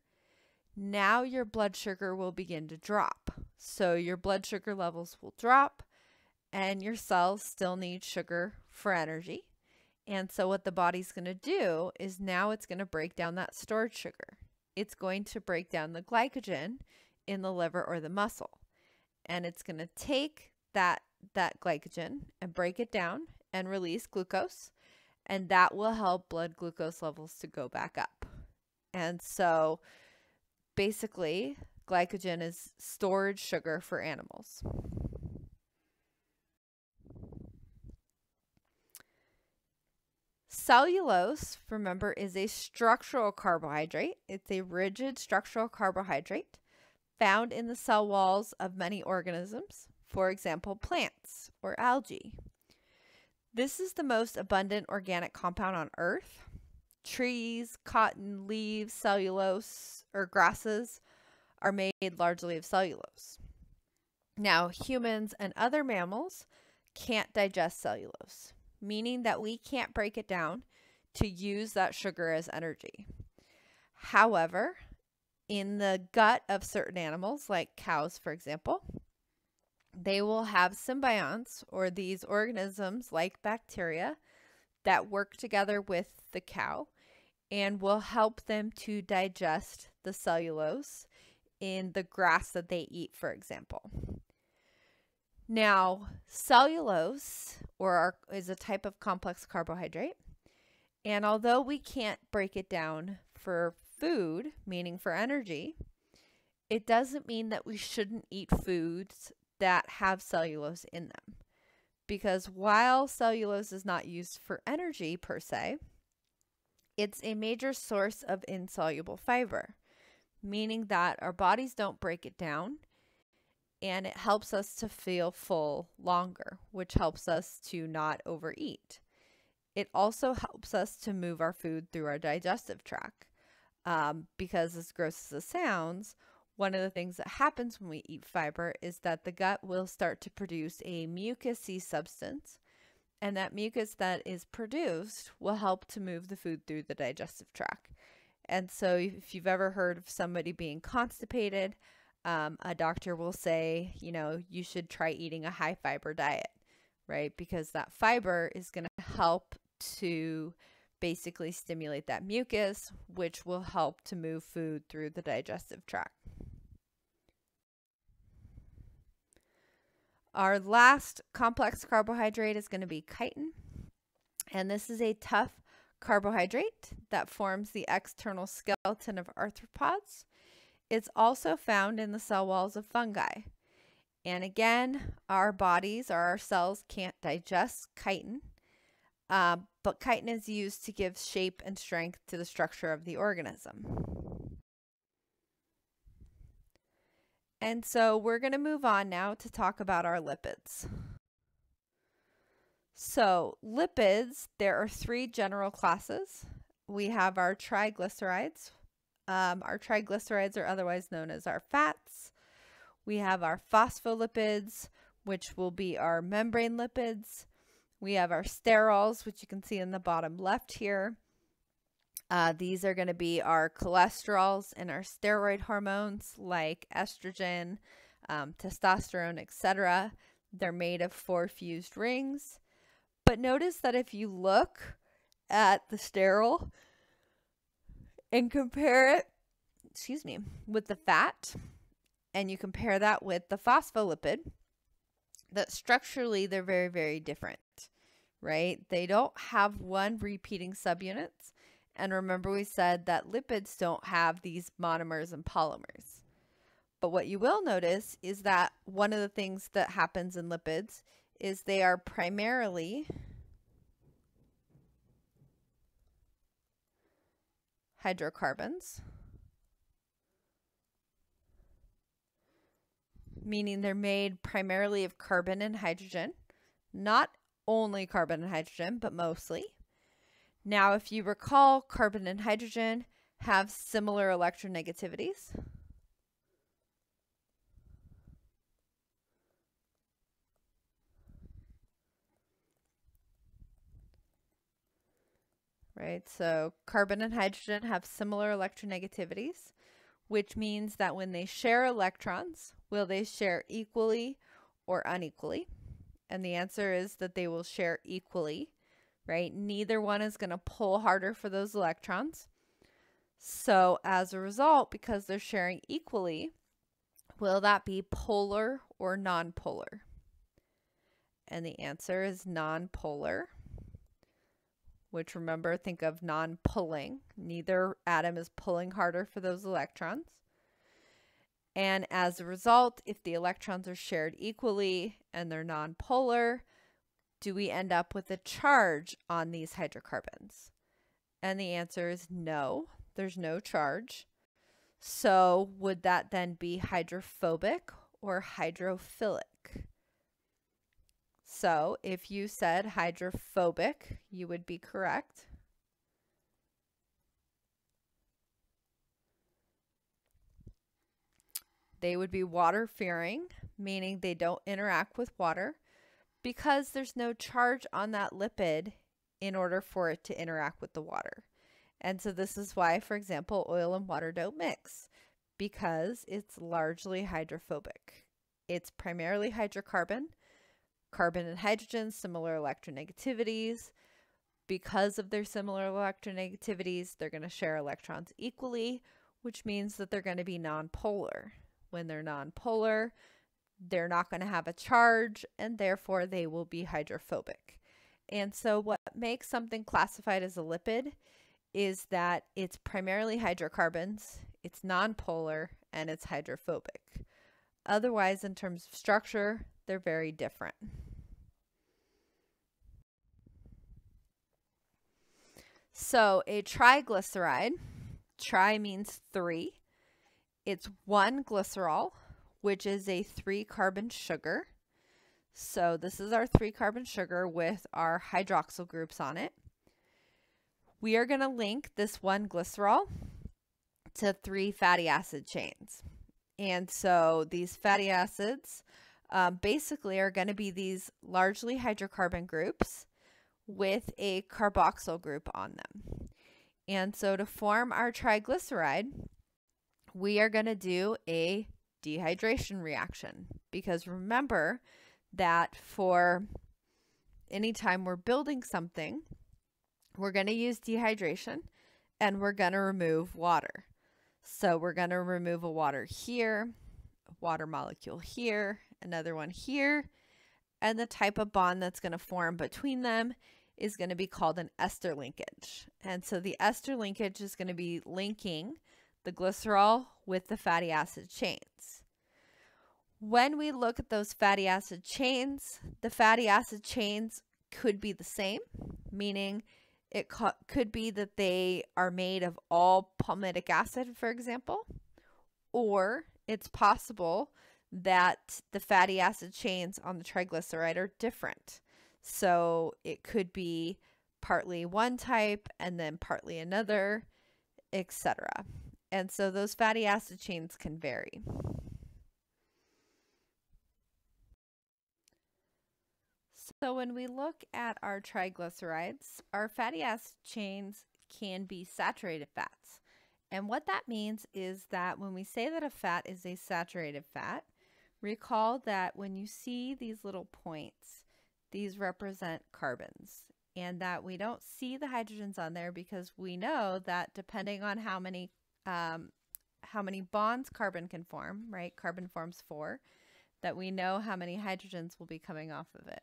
now your blood sugar will begin to drop. So, your blood sugar levels will drop, and your cells still need sugar for energy. And so, what the body's going to do is now it's going to break down that stored sugar. It's going to break down the glycogen in the liver or the muscle. And it's going to take that that glycogen and break it down and release glucose and that will help blood glucose levels to go back up. And so basically glycogen is stored sugar for animals. Cellulose, remember, is a structural carbohydrate. It's a rigid structural carbohydrate found in the cell walls of many organisms, for example, plants or algae. This is the most abundant organic compound on Earth. Trees, cotton, leaves, cellulose, or grasses are made largely of cellulose. Now, humans and other mammals can't digest cellulose, meaning that we can't break it down to use that sugar as energy. However, in the gut of certain animals, like cows, for example, they will have symbionts or these organisms like bacteria that work together with the cow and will help them to digest the cellulose in the grass that they eat, for example. Now, cellulose or is a type of complex carbohydrate. And although we can't break it down for food, meaning for energy, it doesn't mean that we shouldn't eat foods that have cellulose in them. Because while cellulose is not used for energy per se, it's a major source of insoluble fiber, meaning that our bodies don't break it down and it helps us to feel full longer, which helps us to not overeat. It also helps us to move our food through our digestive tract um, because, as gross as it sounds, one of the things that happens when we eat fiber is that the gut will start to produce a mucousy substance. And that mucus that is produced will help to move the food through the digestive tract. And so, if you've ever heard of somebody being constipated, um, a doctor will say, you know, you should try eating a high fiber diet, right? Because that fiber is going to help to basically stimulate that mucus, which will help to move food through the digestive tract. Our last complex carbohydrate is going to be chitin. And this is a tough carbohydrate that forms the external skeleton of arthropods. It's also found in the cell walls of fungi. And again, our bodies or our cells can't digest chitin, uh, but chitin is used to give shape and strength to the structure of the organism. And so we're going to move on now to talk about our lipids. So, lipids, there are three general classes. We have our triglycerides. Um, our triglycerides are otherwise known as our fats. We have our phospholipids, which will be our membrane lipids. We have our sterols, which you can see in the bottom left here. Uh, these are going to be our cholesterols and our steroid hormones like estrogen, um, testosterone, etc. They're made of four fused rings. But notice that if you look at the sterol and compare it, excuse me, with the fat, and you compare that with the phospholipid, that structurally they're very, very different, right? They don't have one repeating subunits and remember, we said that lipids don't have these monomers and polymers. But what you will notice is that one of the things that happens in lipids is they are primarily hydrocarbons, meaning they're made primarily of carbon and hydrogen, not only carbon and hydrogen, but mostly. Now, if you recall, carbon and hydrogen have similar electronegativities. Right? So carbon and hydrogen have similar electronegativities, which means that when they share electrons, will they share equally or unequally? And the answer is that they will share equally, right? Neither one is going to pull harder for those electrons. So as a result, because they're sharing equally, will that be polar or nonpolar? And the answer is nonpolar, which remember, think of non-pulling. Neither atom is pulling harder for those electrons. And as a result, if the electrons are shared equally and they're nonpolar, do we end up with a charge on these hydrocarbons? And the answer is no, there's no charge. So would that then be hydrophobic or hydrophilic? So if you said hydrophobic, you would be correct. They would be water fearing, meaning they don't interact with water because there's no charge on that lipid in order for it to interact with the water. And so this is why, for example, oil and water don't mix because it's largely hydrophobic. It's primarily hydrocarbon, carbon and hydrogen, similar electronegativities. Because of their similar electronegativities, they're going to share electrons equally, which means that they're going to be nonpolar. When they're nonpolar, they're not going to have a charge and therefore they will be hydrophobic. And so what makes something classified as a lipid is that it's primarily hydrocarbons, it's nonpolar, and it's hydrophobic. Otherwise, in terms of structure, they're very different. So a triglyceride, tri means three. It's one glycerol, which is a three carbon sugar. So this is our three carbon sugar with our hydroxyl groups on it. We are going to link this one glycerol to three fatty acid chains. And so these fatty acids um, basically are going to be these largely hydrocarbon groups with a carboxyl group on them. And so to form our triglyceride, we are going to do a dehydration reaction because remember that for anytime we're building something, we're going to use dehydration and we're going to remove water. So we're going to remove a water here, a water molecule here, another one here, and the type of bond that's going to form between them is going to be called an ester linkage. And so the ester linkage is going to be linking the glycerol with the fatty acid chains. When we look at those fatty acid chains, the fatty acid chains could be the same, meaning it could be that they are made of all palmitic acid, for example, or it's possible that the fatty acid chains on the triglyceride are different. So it could be partly one type and then partly another, etc. And so those fatty acid chains can vary. So when we look at our triglycerides, our fatty acid chains can be saturated fats. And what that means is that when we say that a fat is a saturated fat, recall that when you see these little points, these represent carbons and that we don't see the hydrogens on there because we know that depending on how many um, how many bonds carbon can form, right? Carbon forms four, that we know how many hydrogens will be coming off of it.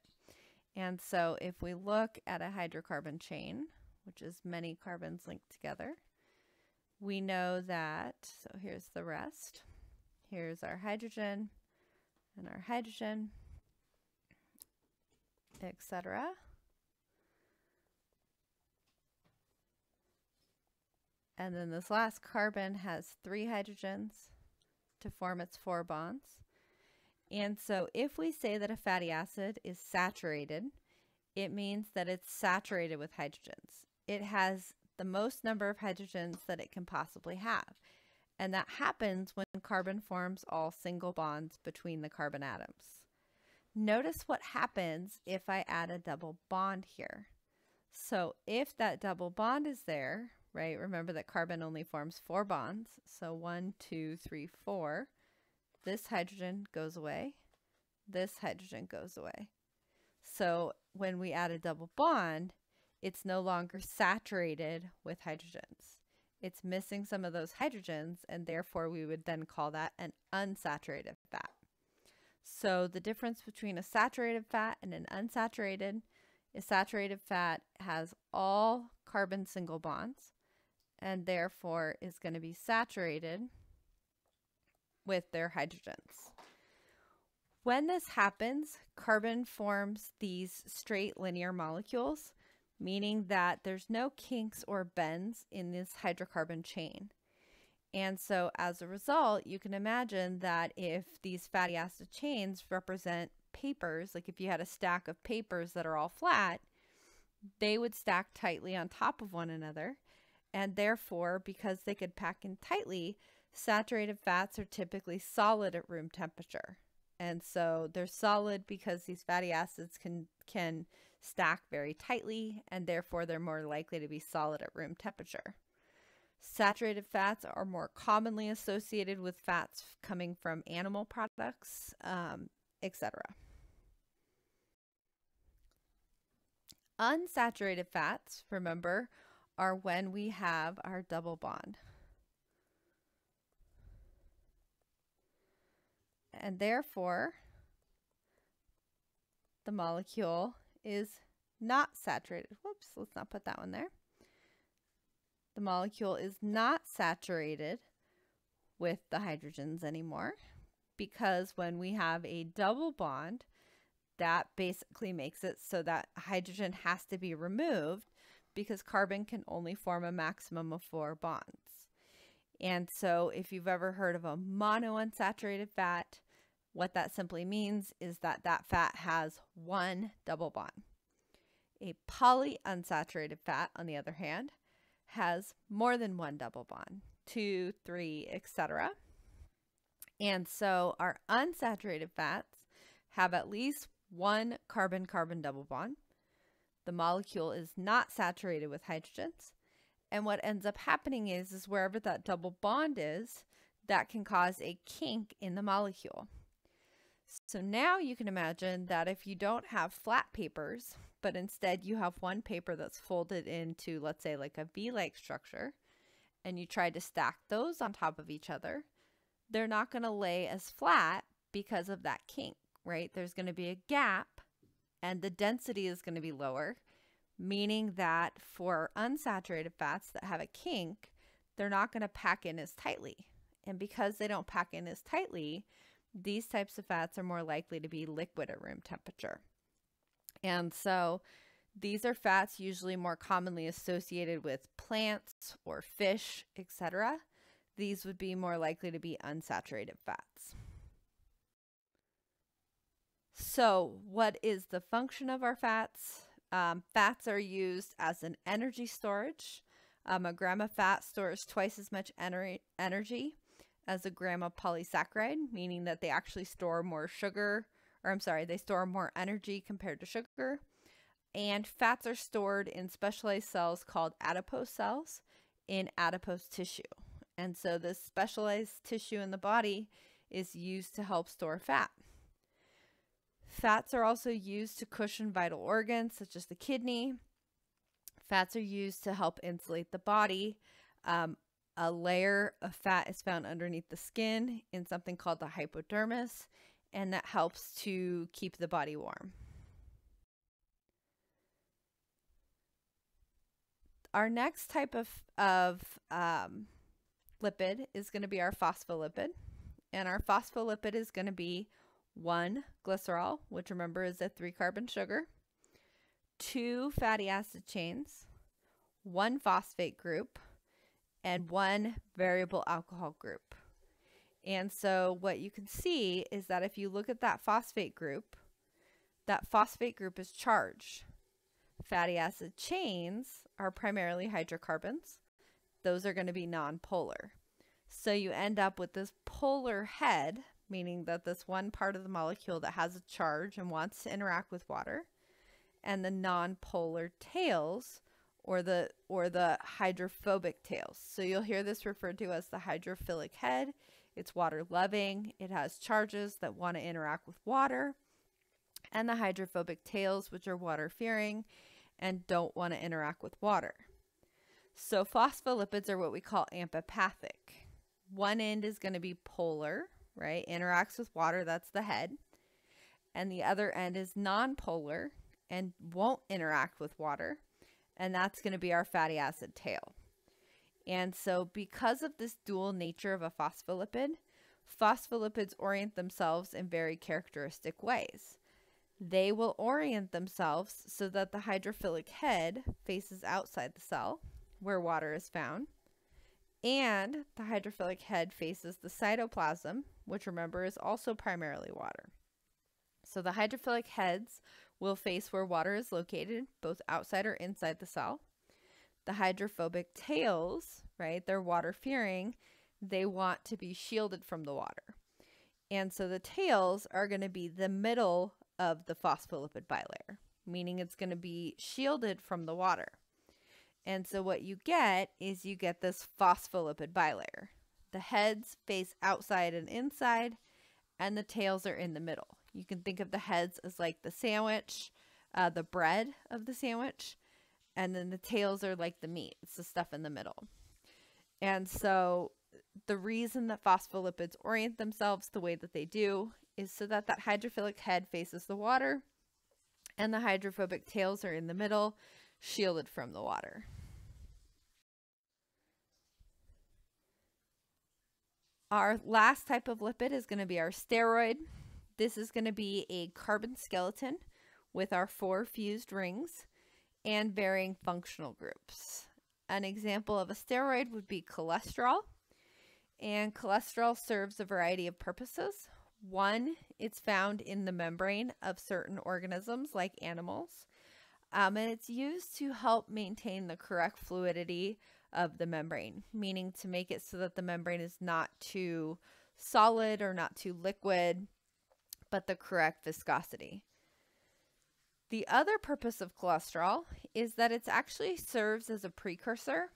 And so if we look at a hydrocarbon chain, which is many carbons linked together, we know that, so here's the rest. Here's our hydrogen and our hydrogen, etc. And then this last carbon has three hydrogens to form its four bonds. And so if we say that a fatty acid is saturated, it means that it's saturated with hydrogens. It has the most number of hydrogens that it can possibly have. And that happens when carbon forms all single bonds between the carbon atoms. Notice what happens if I add a double bond here. So if that double bond is there, right, remember that carbon only forms four bonds. So one, two, three, four. This hydrogen goes away. This hydrogen goes away. So when we add a double bond, it's no longer saturated with hydrogens. It's missing some of those hydrogens, and therefore we would then call that an unsaturated fat. So the difference between a saturated fat and an unsaturated is saturated fat has all carbon single bonds and therefore is going to be saturated with their hydrogens. When this happens, carbon forms these straight linear molecules, meaning that there's no kinks or bends in this hydrocarbon chain. And so as a result, you can imagine that if these fatty acid chains represent papers, like if you had a stack of papers that are all flat, they would stack tightly on top of one another. And therefore, because they could pack in tightly, saturated fats are typically solid at room temperature. And so they're solid because these fatty acids can can stack very tightly and therefore they're more likely to be solid at room temperature. Saturated fats are more commonly associated with fats coming from animal products, um, etc. Unsaturated fats, remember, are when we have our double bond. And therefore, the molecule is not saturated. Whoops, let's not put that one there the molecule is not saturated with the hydrogens anymore because when we have a double bond, that basically makes it so that hydrogen has to be removed because carbon can only form a maximum of four bonds. And so if you've ever heard of a monounsaturated fat, what that simply means is that that fat has one double bond. A polyunsaturated fat, on the other hand, has more than one double bond, two, three, etc. And so our unsaturated fats have at least one carbon-carbon double bond. The molecule is not saturated with hydrogens. And what ends up happening is, is wherever that double bond is, that can cause a kink in the molecule. So now you can imagine that if you don't have flat papers, but instead you have one paper that's folded into, let's say, like a V-like structure, and you try to stack those on top of each other, they're not going to lay as flat because of that kink, right? There's going to be a gap and the density is going to be lower, meaning that for unsaturated fats that have a kink, they're not going to pack in as tightly. And because they don't pack in as tightly, these types of fats are more likely to be liquid at room temperature. And so these are fats usually more commonly associated with plants or fish, etc. These would be more likely to be unsaturated fats. So, what is the function of our fats? Um, fats are used as an energy storage. Um, a gram of fat stores twice as much ener energy as a gram of polysaccharide, meaning that they actually store more sugar or I'm sorry, they store more energy compared to sugar. And fats are stored in specialized cells called adipose cells in adipose tissue. And so this specialized tissue in the body is used to help store fat. Fats are also used to cushion vital organs such as the kidney. Fats are used to help insulate the body. Um, a layer of fat is found underneath the skin in something called the hypodermis, and that helps to keep the body warm. Our next type of, of um, lipid is going to be our phospholipid. And our phospholipid is going to be one glycerol, which remember is a three carbon sugar, two fatty acid chains, one phosphate group, and one variable alcohol group. And so what you can see is that if you look at that phosphate group, that phosphate group is charged. Fatty acid chains are primarily hydrocarbons. Those are going to be nonpolar. So you end up with this polar head, meaning that this one part of the molecule that has a charge and wants to interact with water. and the nonpolar tails or the or the hydrophobic tails. So you'll hear this referred to as the hydrophilic head. It's water loving. It has charges that want to interact with water. And the hydrophobic tails, which are water fearing and don't want to interact with water. So phospholipids are what we call amphipathic. One end is going to be polar, right? Interacts with water, that's the head. And the other end is nonpolar and won't interact with water. And that's going to be our fatty acid tail. And so because of this dual nature of a phospholipid, phospholipids orient themselves in very characteristic ways. They will orient themselves so that the hydrophilic head faces outside the cell where water is found and the hydrophilic head faces the cytoplasm, which remember is also primarily water. So the hydrophilic heads will face where water is located, both outside or inside the cell. The hydrophobic tails, right, they're water fearing, they want to be shielded from the water. And so the tails are going to be the middle of the phospholipid bilayer, meaning it's going to be shielded from the water. And so what you get is you get this phospholipid bilayer. The heads face outside and inside, and the tails are in the middle. You can think of the heads as like the sandwich, uh, the bread of the sandwich, and then the tails are like the meat. It's the stuff in the middle. And so the reason that phospholipids orient themselves the way that they do is so that that hydrophilic head faces the water and the hydrophobic tails are in the middle, shielded from the water. Our last type of lipid is going to be our steroid. This is going to be a carbon skeleton with our four fused rings and varying functional groups. An example of a steroid would be cholesterol. And cholesterol serves a variety of purposes. One, it's found in the membrane of certain organisms like animals. Um, and it's used to help maintain the correct fluidity of the membrane, meaning to make it so that the membrane is not too solid or not too liquid, but the correct viscosity. The other purpose of cholesterol is that it actually serves as a precursor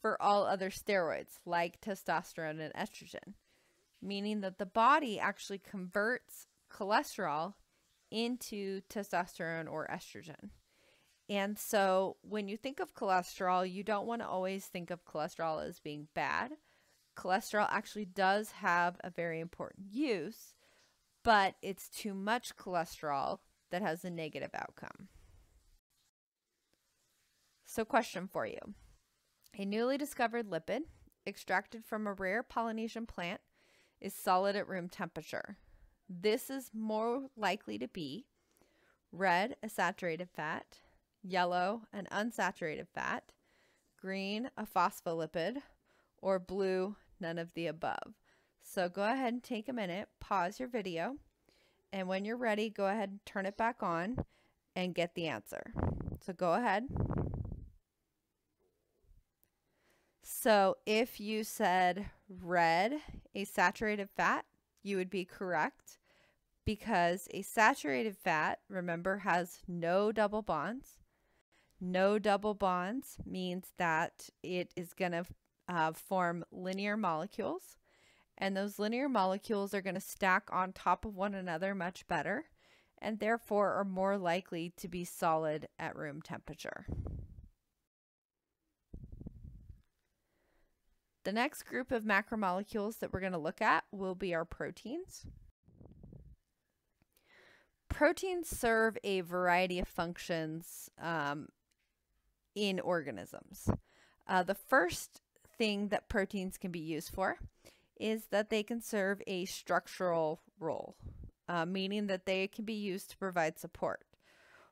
for all other steroids like testosterone and estrogen, meaning that the body actually converts cholesterol into testosterone or estrogen. And so when you think of cholesterol, you don't want to always think of cholesterol as being bad. Cholesterol actually does have a very important use, but it's too much cholesterol that has a negative outcome. So, question for you A newly discovered lipid extracted from a rare Polynesian plant is solid at room temperature. This is more likely to be red, a saturated fat, yellow, an unsaturated fat, green, a phospholipid, or blue, none of the above. So go ahead and take a minute, pause your video, and when you're ready, go ahead and turn it back on and get the answer. So go ahead. So if you said red, a saturated fat, you would be correct because a saturated fat, remember, has no double bonds. No double bonds means that it is going to uh, form linear molecules. And those linear molecules are going to stack on top of one another much better and therefore are more likely to be solid at room temperature. The next group of macromolecules that we're going to look at will be our proteins. Proteins serve a variety of functions um, in organisms. Uh, the first thing that proteins can be used for is that they can serve a structural role, uh, meaning that they can be used to provide support.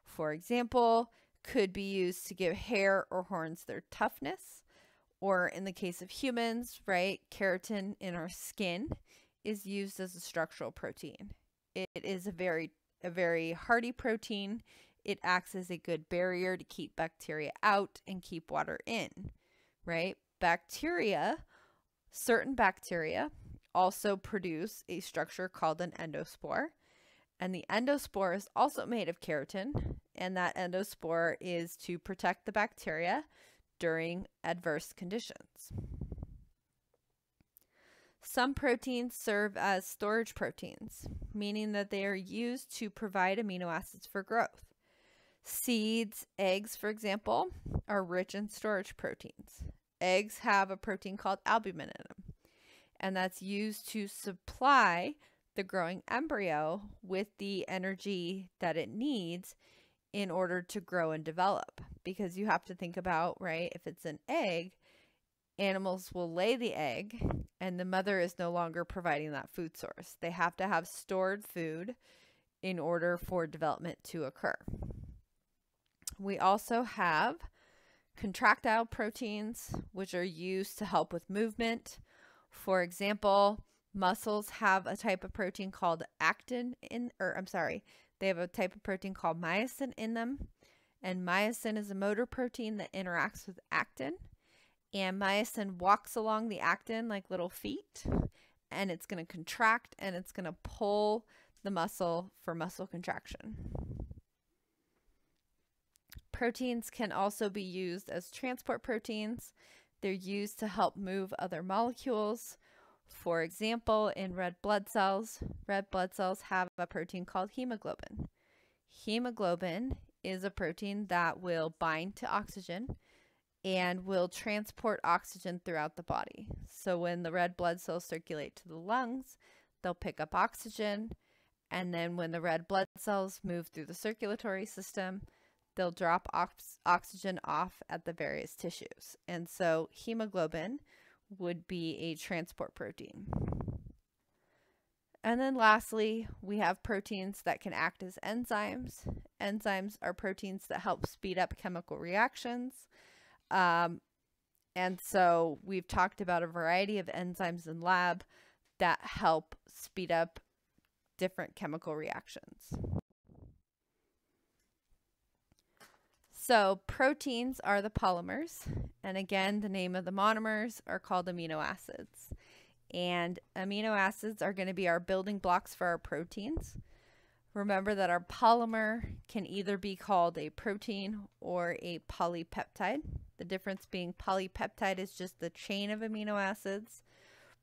For example, could be used to give hair or horns their toughness, or in the case of humans, right, keratin in our skin is used as a structural protein. It is a very a very hardy protein. It acts as a good barrier to keep bacteria out and keep water in, right? Bacteria, certain bacteria, also produce a structure called an endospore. And the endospore is also made of keratin. and that endospore is to protect the bacteria during adverse conditions. Some proteins serve as storage proteins, meaning that they are used to provide amino acids for growth. Seeds, eggs, for example, are rich in storage proteins. Eggs have a protein called albumin in them, and that's used to supply the growing embryo with the energy that it needs in order to grow and develop. Because you have to think about, right, if it's an egg, animals will lay the egg and the mother is no longer providing that food source. They have to have stored food in order for development to occur. We also have contractile proteins, which are used to help with movement. For example, muscles have a type of protein called actin in, or I'm sorry, they have a type of protein called myosin in them. And myosin is a motor protein that interacts with actin. And myosin walks along the actin like little feet. And it's going to contract and it's going to pull the muscle for muscle contraction. Proteins can also be used as transport proteins. They're used to help move other molecules. For example, in red blood cells, red blood cells have a protein called hemoglobin. Hemoglobin is a protein that will bind to oxygen and will transport oxygen throughout the body. So when the red blood cells circulate to the lungs, they'll pick up oxygen. And then when the red blood cells move through the circulatory system, they'll drop ox oxygen off at the various tissues. And so hemoglobin would be a transport protein. And then lastly, we have proteins that can act as enzymes. Enzymes are proteins that help speed up chemical reactions. Um, and so we've talked about a variety of enzymes in lab that help speed up different chemical reactions. So proteins are the polymers. And again, the name of the monomers are called amino acids. And amino acids are going to be our building blocks for our proteins. Remember that our polymer can either be called a protein or a polypeptide. The difference being polypeptide is just the chain of amino acids.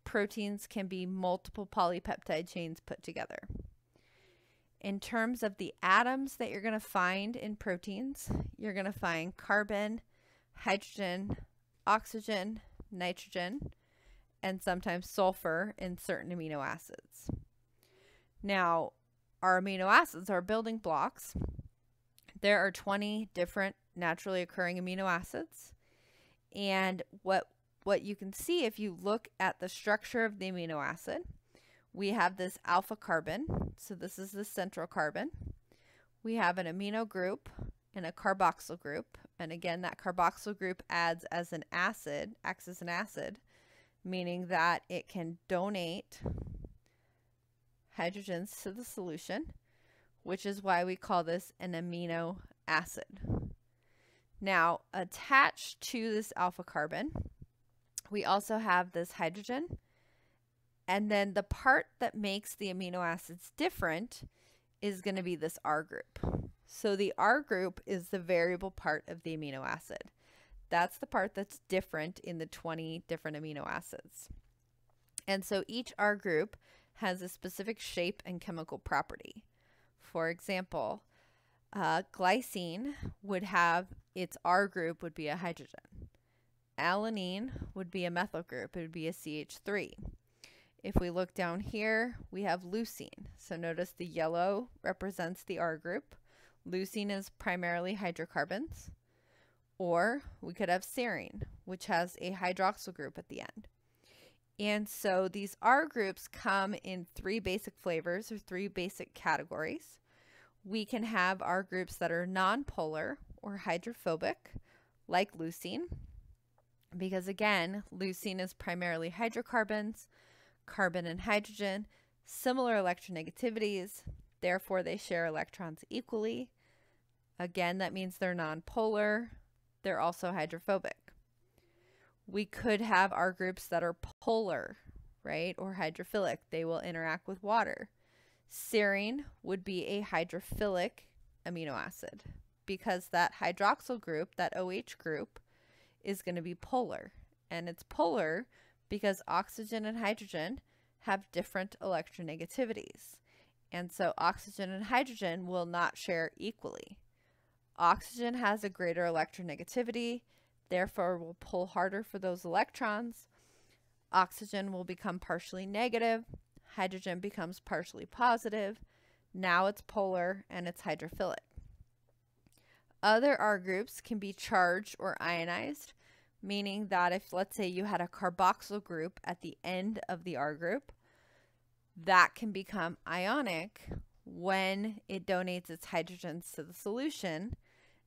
Proteins can be multiple polypeptide chains put together. In terms of the atoms that you're going to find in proteins, you're going to find carbon, hydrogen, oxygen, nitrogen, and sometimes sulfur in certain amino acids. Now, our amino acids are building blocks. There are 20 different naturally occurring amino acids. And what what you can see if you look at the structure of the amino acid we have this alpha carbon. So this is the central carbon. We have an amino group and a carboxyl group. And again, that carboxyl group adds as an acid, acts as an acid, meaning that it can donate hydrogens to the solution, which is why we call this an amino acid. Now, attached to this alpha carbon, we also have this hydrogen and then the part that makes the amino acids different is going to be this R group. So the R group is the variable part of the amino acid. That's the part that's different in the 20 different amino acids. And so each R group has a specific shape and chemical property. For example, uh, glycine would have its R group would be a hydrogen. Alanine would be a methyl group. It would be a CH3. If we look down here, we have leucine. So notice the yellow represents the R group. Leucine is primarily hydrocarbons. Or we could have serine, which has a hydroxyl group at the end. And so these R groups come in three basic flavors or three basic categories. We can have R groups that are nonpolar or hydrophobic, like leucine, because again, leucine is primarily hydrocarbons carbon and hydrogen, similar electronegativities, therefore they share electrons equally. Again, that means they're nonpolar. They're also hydrophobic. We could have R groups that are polar, right, or hydrophilic. They will interact with water. Serine would be a hydrophilic amino acid, because that hydroxyl group, that OH group, is going to be polar. And it's polar because oxygen and hydrogen have different electronegativities. And so oxygen and hydrogen will not share equally. Oxygen has a greater electronegativity, therefore will pull harder for those electrons. Oxygen will become partially negative, hydrogen becomes partially positive. Now it's polar and it's hydrophilic. Other R groups can be charged or ionized, meaning that if, let's say, you had a carboxyl group at the end of the R group, that can become ionic when it donates its hydrogens to the solution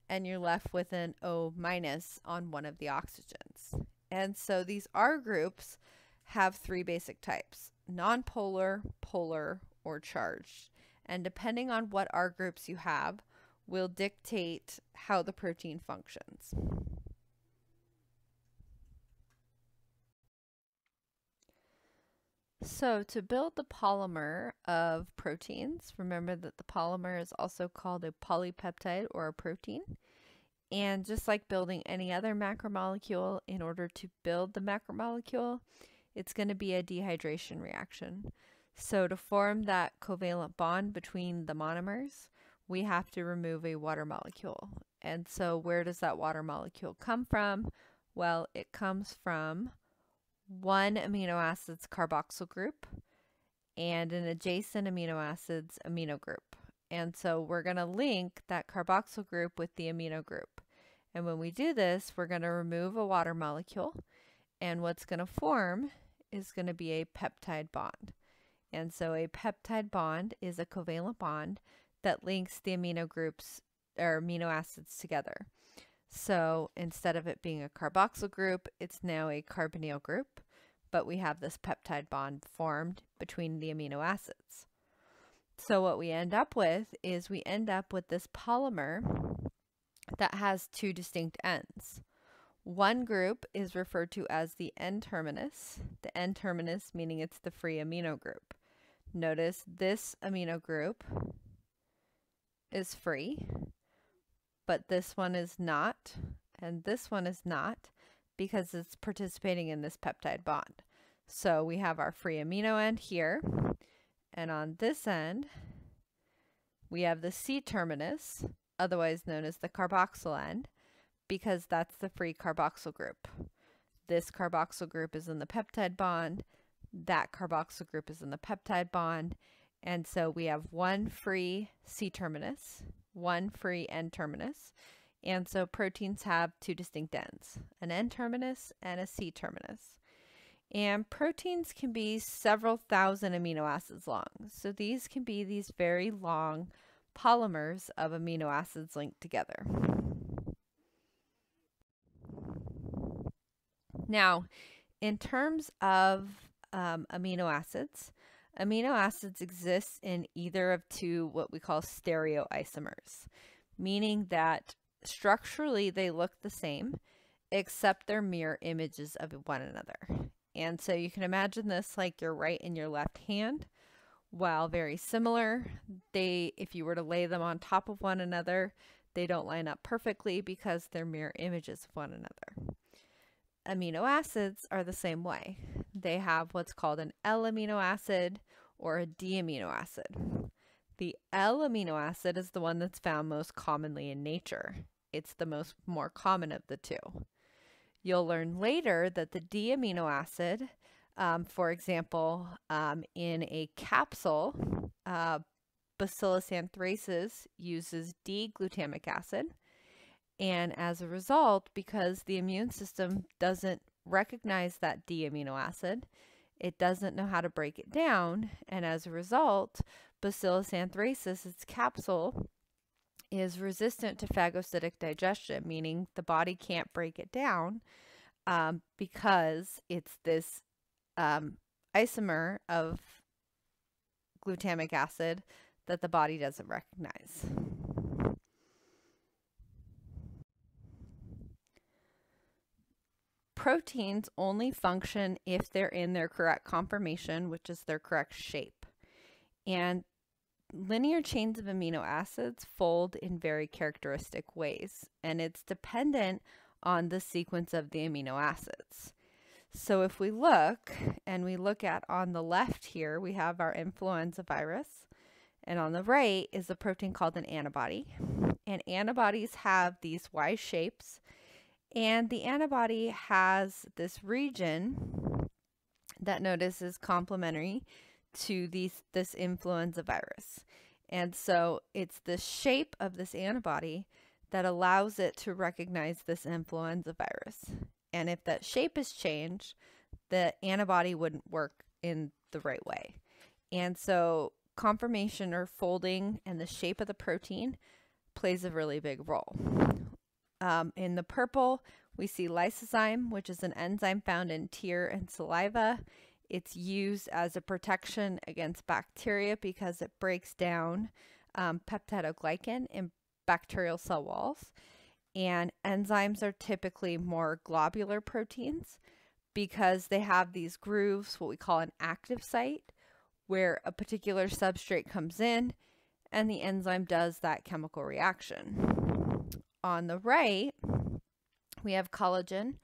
and you're left with an O minus on one of the oxygens. And so these R groups have three basic types, nonpolar, polar, or charged. And depending on what R groups you have, will dictate how the protein functions. So to build the polymer of proteins, remember that the polymer is also called a polypeptide or a protein. And just like building any other macromolecule, in order to build the macromolecule, it's going to be a dehydration reaction. So to form that covalent bond between the monomers, we have to remove a water molecule. And so where does that water molecule come from? Well, it comes from one amino acid's carboxyl group and an adjacent amino acid's amino group. And so we're going to link that carboxyl group with the amino group. And when we do this, we're going to remove a water molecule. And what's going to form is going to be a peptide bond. And so a peptide bond is a covalent bond that links the amino groups or amino acids together. So instead of it being a carboxyl group, it's now a carbonyl group, but we have this peptide bond formed between the amino acids. So what we end up with is we end up with this polymer that has two distinct ends. One group is referred to as the N-terminus, the N-terminus meaning it's the free amino group. Notice this amino group is free, but this one is not, and this one is not because it's participating in this peptide bond. So we have our free amino end here, and on this end, we have the C-terminus, otherwise known as the carboxyl end, because that's the free carboxyl group. This carboxyl group is in the peptide bond, that carboxyl group is in the peptide bond, and so we have one free C-terminus, one free N-terminus, and so proteins have two distinct ends, an N-terminus and a C-terminus. And proteins can be several thousand amino acids long. So these can be these very long polymers of amino acids linked together. Now, in terms of um, amino acids, amino acids exist in either of two what we call stereoisomers, meaning that structurally they look the same, except they're mirror images of one another. And so you can imagine this like your right and your left hand. While very similar, they, if you were to lay them on top of one another, they don't line up perfectly because they're mirror images of one another. Amino acids are the same way. They have what's called an L amino acid or a D amino acid. The L amino acid is the one that's found most commonly in nature. It's the most more common of the two. You'll learn later that the D amino acid, um, for example, um, in a capsule, uh, Bacillus anthracis uses D glutamic acid. And as a result, because the immune system doesn't recognize that D amino acid, it doesn't know how to break it down. And as a result, Bacillus anthracis, its capsule, is resistant to phagocytic digestion, meaning the body can't break it down um, because it's this um, isomer of glutamic acid that the body doesn't recognize. Proteins only function if they're in their correct conformation, which is their correct shape. And linear chains of amino acids fold in very characteristic ways, and it's dependent on the sequence of the amino acids. So if we look, and we look at on the left here, we have our influenza virus, and on the right is a protein called an antibody. And antibodies have these Y shapes, and the antibody has this region that notice is complementary to these this influenza virus. And so it's the shape of this antibody that allows it to recognize this influenza virus. And if that shape is changed, the antibody wouldn't work in the right way. And so conformation or folding and the shape of the protein plays a really big role. Um, in the purple, we see lysozyme, which is an enzyme found in tear and saliva. It's used as a protection against bacteria because it breaks down um, peptidoglycan in bacterial cell walls. And enzymes are typically more globular proteins because they have these grooves, what we call an active site, where a particular substrate comes in and the enzyme does that chemical reaction. On the right, we have collagen,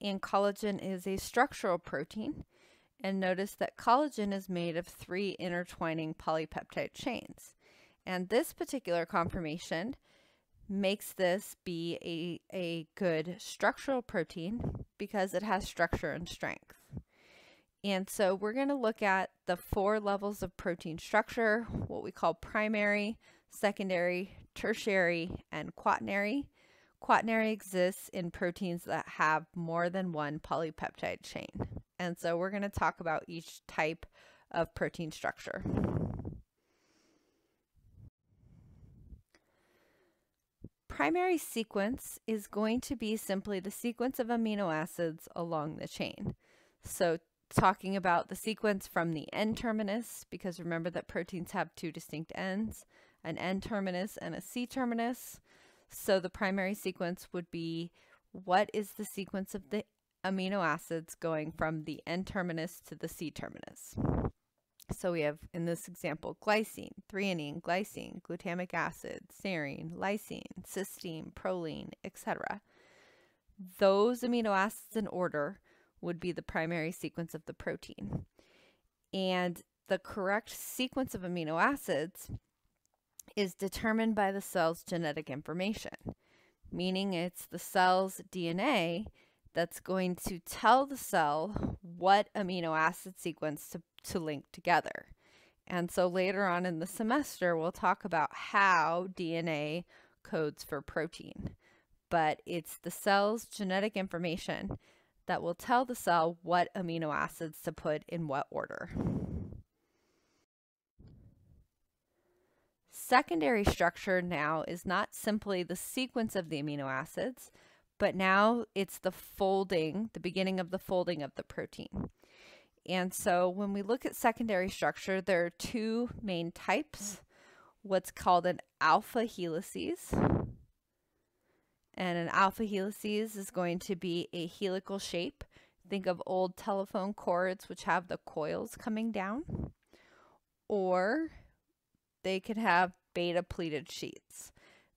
and collagen is a structural protein. And notice that collagen is made of three intertwining polypeptide chains. And this particular conformation makes this be a, a good structural protein because it has structure and strength. And so we're going to look at the four levels of protein structure, what we call primary, secondary, tertiary, and quaternary. Quaternary exists in proteins that have more than one polypeptide chain. And so we're going to talk about each type of protein structure. Primary sequence is going to be simply the sequence of amino acids along the chain. So talking about the sequence from the N terminus, because remember that proteins have two distinct ends, an N terminus and a C terminus. So the primary sequence would be what is the sequence of the amino acids going from the N terminus to the C terminus. So we have, in this example, glycine, threonine, glycine, glutamic acid, serine, lysine, cysteine, proline, etc. Those amino acids in order would be the primary sequence of the protein. And the correct sequence of amino acids is determined by the cell's genetic information, meaning it's the cell's DNA that's going to tell the cell what amino acid sequence to, to link together. And so later on in the semester, we'll talk about how DNA codes for protein. But it's the cell's genetic information that will tell the cell what amino acids to put in what order. Secondary structure now is not simply the sequence of the amino acids, but now it's the folding, the beginning of the folding of the protein. And so when we look at secondary structure, there are two main types, what's called an alpha helices and an alpha helices is going to be a helical shape. Think of old telephone cords which have the coils coming down. Or they could have beta pleated sheets.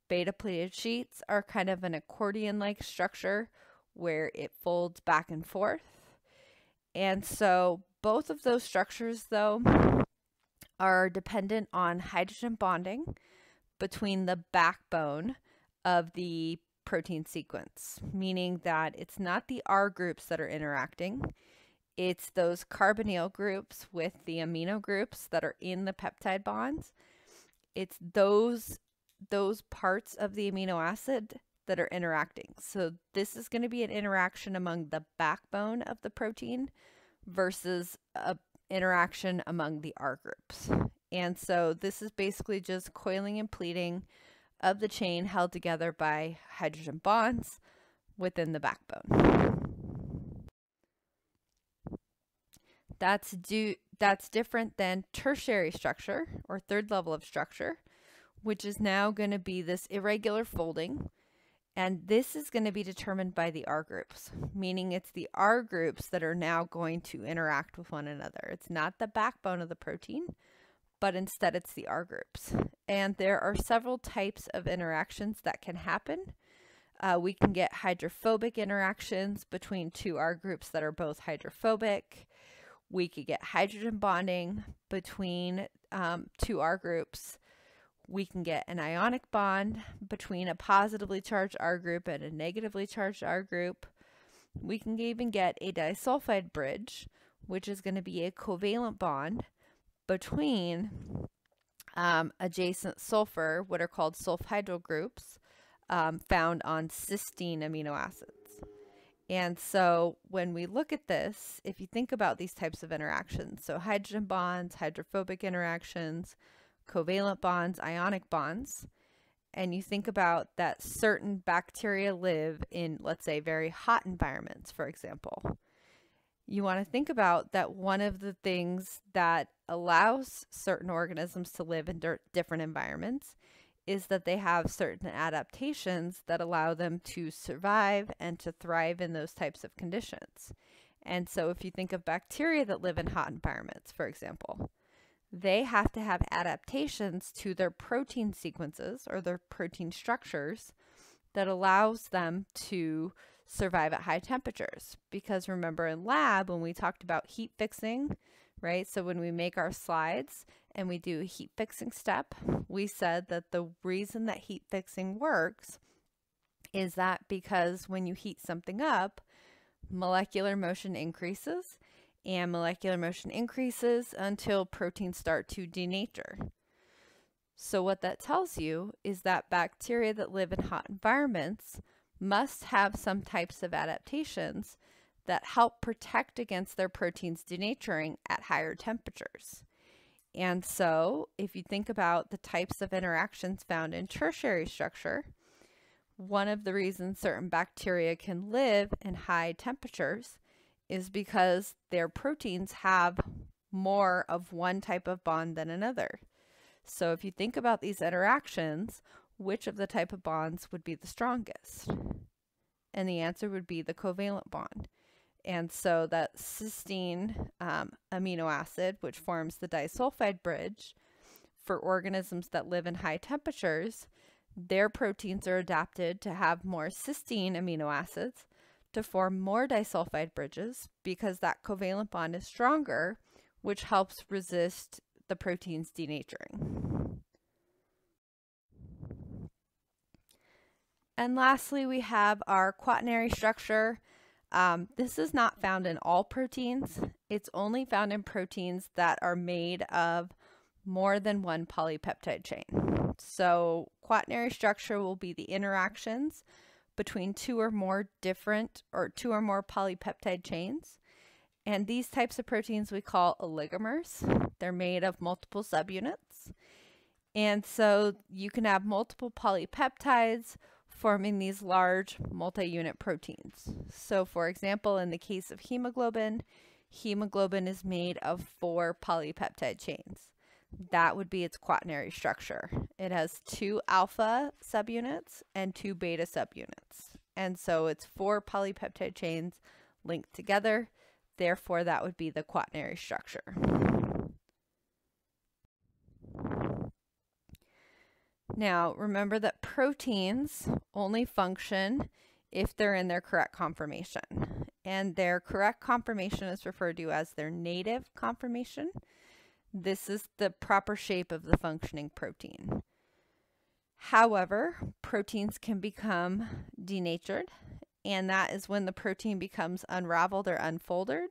Beta pleated sheets are kind of an accordion-like structure where it folds back and forth. And so both of those structures though are dependent on hydrogen bonding between the backbone of the protein sequence, meaning that it's not the R groups that are interacting. It's those carbonyl groups with the amino groups that are in the peptide bonds. It's those those parts of the amino acid that are interacting. So this is going to be an interaction among the backbone of the protein versus a interaction among the R groups. And so this is basically just coiling and pleating of the chain held together by hydrogen bonds within the backbone. That's due that's different than tertiary structure or third level of structure, which is now going to be this irregular folding. And this is going to be determined by the R groups, meaning it's the R groups that are now going to interact with one another. It's not the backbone of the protein, but instead it's the R groups. And there are several types of interactions that can happen. Uh, we can get hydrophobic interactions between two R groups that are both hydrophobic. We could get hydrogen bonding between um, two R groups. We can get an ionic bond between a positively charged R group and a negatively charged R group. We can even get a disulfide bridge, which is going to be a covalent bond between um, adjacent sulfur, what are called sulfhydryl groups, um, found on cysteine amino acids. And so when we look at this, if you think about these types of interactions, so hydrogen bonds, hydrophobic interactions, covalent bonds, ionic bonds, and you think about that certain bacteria live in, let's say, very hot environments, for example, you want to think about that one of the things that allows certain organisms to live in different environments is that they have certain adaptations that allow them to survive and to thrive in those types of conditions. And so if you think of bacteria that live in hot environments, for example, they have to have adaptations to their protein sequences or their protein structures that allows them to survive at high temperatures. Because remember in lab, when we talked about heat fixing, right? So when we make our slides and we do a heat fixing step, we said that the reason that heat fixing works is that because when you heat something up, molecular motion increases and molecular motion increases until proteins start to denature. So what that tells you is that bacteria that live in hot environments must have some types of adaptations that help protect against their proteins denaturing at higher temperatures. And so, if you think about the types of interactions found in tertiary structure, one of the reasons certain bacteria can live in high temperatures is because their proteins have more of one type of bond than another. So if you think about these interactions, which of the type of bonds would be the strongest? And the answer would be the covalent bond. And so that cysteine um, amino acid, which forms the disulfide bridge for organisms that live in high temperatures, their proteins are adapted to have more cysteine amino acids to form more disulfide bridges because that covalent bond is stronger, which helps resist the protein's denaturing. And lastly, we have our quaternary structure. Um, this is not found in all proteins. It's only found in proteins that are made of more than one polypeptide chain. So quaternary structure will be the interactions between two or more different or two or more polypeptide chains. And these types of proteins we call oligomers. They're made of multiple subunits. And so you can have multiple polypeptides forming these large multi-unit proteins. So for example, in the case of hemoglobin, hemoglobin is made of four polypeptide chains. That would be its quaternary structure. It has two alpha subunits and two beta subunits. And so it's four polypeptide chains linked together. Therefore, that would be the quaternary structure. Now, remember that proteins only function if they're in their correct conformation. And their correct conformation is referred to as their native conformation. This is the proper shape of the functioning protein. However, proteins can become denatured, and that is when the protein becomes unraveled or unfolded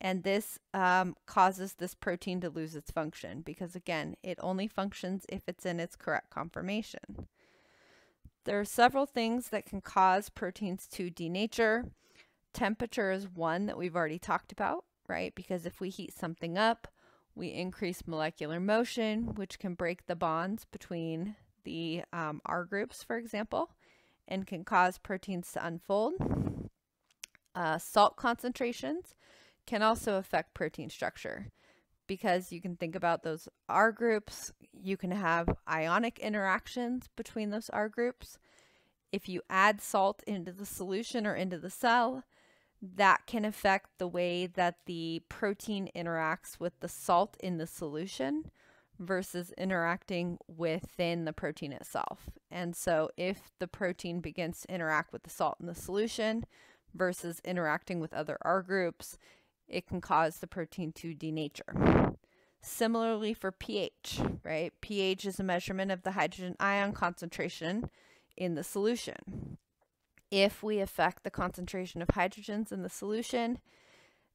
and this um, causes this protein to lose its function because, again, it only functions if it's in its correct conformation. There are several things that can cause proteins to denature. Temperature is one that we've already talked about, right? Because if we heat something up, we increase molecular motion, which can break the bonds between the um, R groups, for example, and can cause proteins to unfold. Uh, salt concentrations can also affect protein structure because you can think about those R groups. You can have ionic interactions between those R groups. If you add salt into the solution or into the cell, that can affect the way that the protein interacts with the salt in the solution versus interacting within the protein itself. And so if the protein begins to interact with the salt in the solution versus interacting with other R groups, it can cause the protein to denature. Similarly for pH, right? pH is a measurement of the hydrogen ion concentration in the solution. If we affect the concentration of hydrogens in the solution,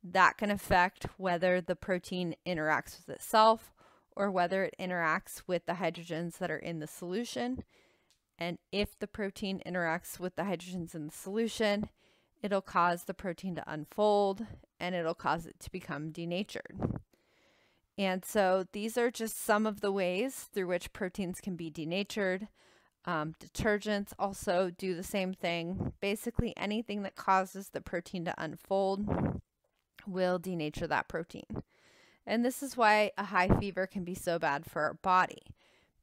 that can affect whether the protein interacts with itself or whether it interacts with the hydrogens that are in the solution. And if the protein interacts with the hydrogens in the solution, it'll cause the protein to unfold and it'll cause it to become denatured. And so these are just some of the ways through which proteins can be denatured. Um, detergents also do the same thing. Basically, anything that causes the protein to unfold will denature that protein. And this is why a high fever can be so bad for our body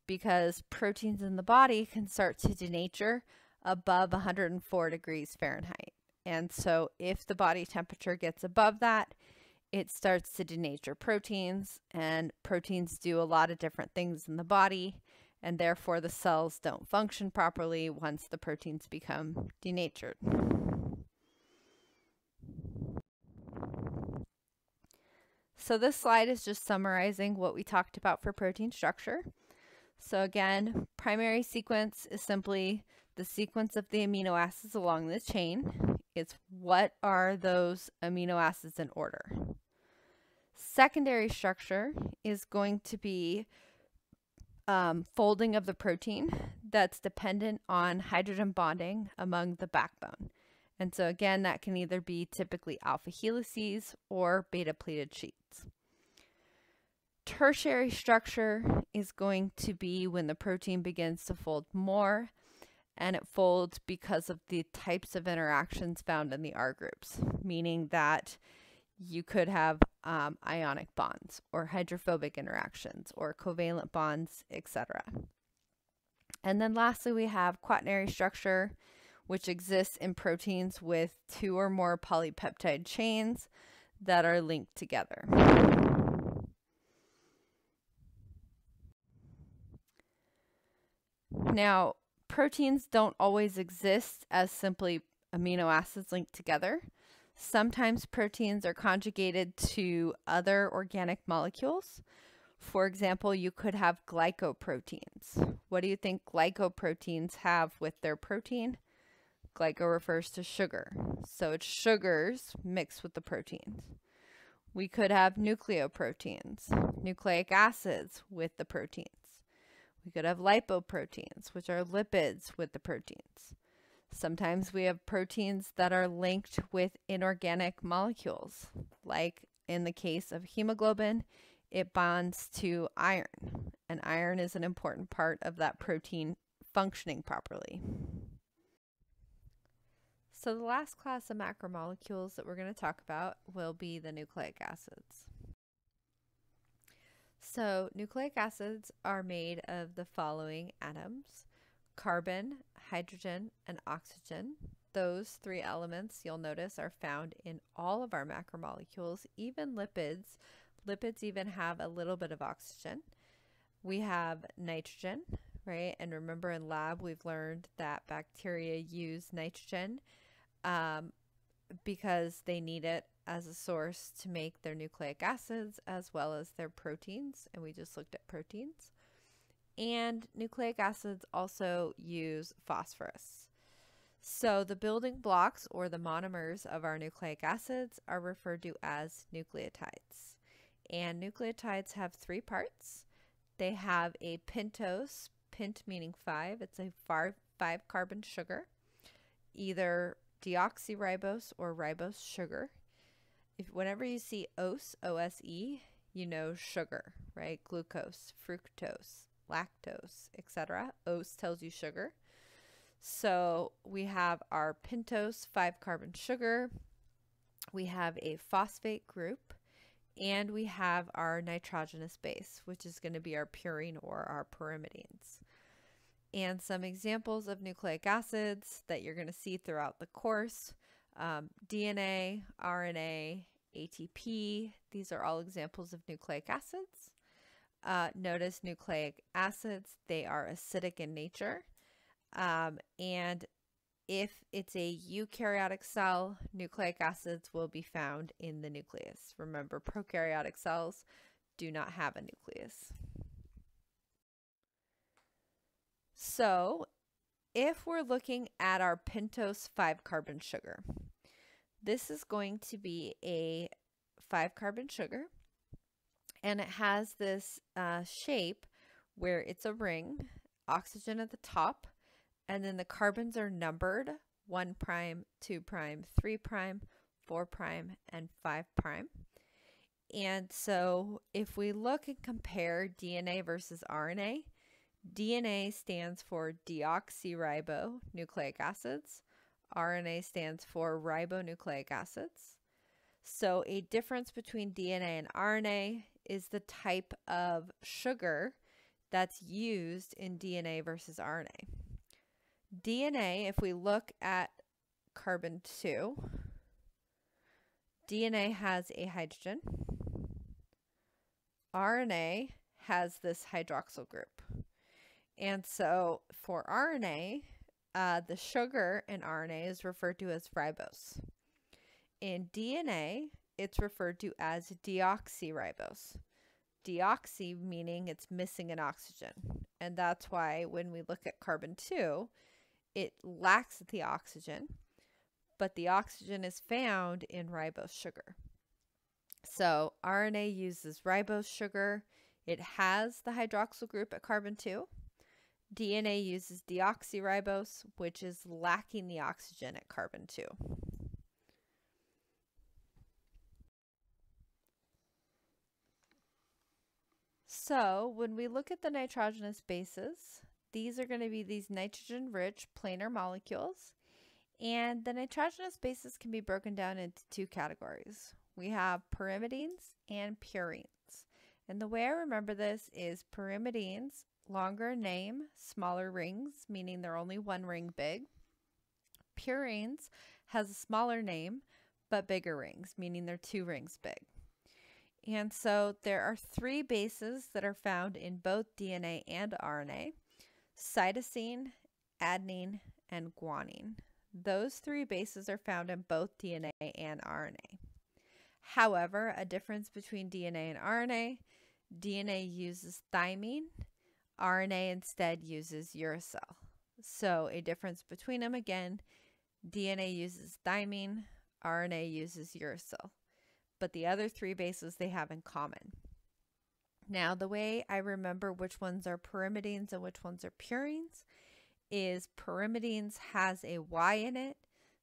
because proteins in the body can start to denature above 104 degrees Fahrenheit. And so if the body temperature gets above that, it starts to denature proteins and proteins do a lot of different things in the body and therefore the cells don't function properly once the proteins become denatured. So this slide is just summarizing what we talked about for protein structure. So again, primary sequence is simply the sequence of the amino acids along the chain. It's what are those amino acids in order. Secondary structure is going to be um, folding of the protein that's dependent on hydrogen bonding among the backbone. And so again, that can either be typically alpha helices or beta pleated sheets. Tertiary structure is going to be when the protein begins to fold more and it folds because of the types of interactions found in the R groups, meaning that you could have um, ionic bonds or hydrophobic interactions or covalent bonds, etc. And then lastly, we have quaternary structure, which exists in proteins with two or more polypeptide chains that are linked together. Now, proteins don't always exist as simply amino acids linked together. Sometimes proteins are conjugated to other organic molecules. For example, you could have glycoproteins. What do you think glycoproteins have with their protein? Glyco refers to sugar. So it's sugars mixed with the proteins. We could have nucleoproteins, nucleic acids with the proteins. We could have lipoproteins, which are lipids with the proteins. Sometimes we have proteins that are linked with inorganic molecules, like in the case of hemoglobin, it bonds to iron, and iron is an important part of that protein functioning properly. So the last class of macromolecules that we're going to talk about will be the nucleic acids. So nucleic acids are made of the following atoms, carbon, hydrogen, and oxygen. Those three elements you'll notice are found in all of our macromolecules, even lipids. Lipids even have a little bit of oxygen. We have nitrogen, right? And remember in lab, we've learned that bacteria use nitrogen um, because they need it as a source to make their nucleic acids as well as their proteins. And we just looked at proteins. And nucleic acids also use phosphorus. So the building blocks or the monomers of our nucleic acids are referred to as nucleotides. And nucleotides have three parts. They have a pentose, pent meaning five, it's a five carbon sugar, either deoxyribose or ribose sugar. If whenever you see ose, O-S-E, you know sugar, right? Glucose, fructose, lactose, etc. Ose tells you sugar. So we have our pentose 5 carbon sugar, we have a phosphate group, and we have our nitrogenous base, which is going to be our purine or our pyrimidines and some examples of nucleic acids that you're going to see throughout the course. Um, DNA, RNA, ATP, these are all examples of nucleic acids. uh, notice nucleic acids, they are acidic in nature. Um, and if it's a eukaryotic cell, nucleic acids will be found in the nucleus. Remember, prokaryotic cells do not have a nucleus. So, if we're looking at our pentose 5 carbon sugar, this is going to be a 5 carbon sugar and it has this uh, shape where it's a ring, oxygen at the top, and then the carbons are numbered 1 prime, 2 prime, 3 prime, 4 prime, and 5 prime. And so if we look and compare DNA versus RNA, DNA stands for deoxyribonucleic acids. RNA stands for ribonucleic acids. So a difference between DNA and RNA is the type of sugar that's used in DNA versus RNA. DNA, if we look at carbon 2, DNA has a hydrogen. RNA has this hydroxyl group. And so for RNA, uh, the sugar in RNA is referred to as ribose. In DNA, it's referred to as deoxyribose. Deoxy meaning it's missing an oxygen. And that's why when we look at carbon 2, it lacks the oxygen, but the oxygen is found in ribose sugar. So RNA uses ribose sugar. It has the hydroxyl group at carbon 2. DNA uses deoxyribose, which is lacking the oxygen at carbon 2. So when we look at the nitrogenous bases, these are going to be these nitrogen-rich planar molecules. And the nitrogenous bases can be broken down into two categories. We have pyrimidines and purines. And the way I remember this is pyrimidines, longer name, smaller rings, meaning they're only one ring big. Purines has a smaller name, but bigger rings, meaning they're two rings big. And so there are three bases that are found in both DNA and RNA cytosine, adenine, and guanine. Those three bases are found in both DNA and RNA. However, a difference between DNA and RNA, DNA uses thymine, RNA instead uses uracil. So a difference between them again, DNA uses thymine, RNA uses uracil. But the other three bases they have in common. Now, the way I remember which ones are pyrimidines and which ones are purines is pyrimidines has a Y in it.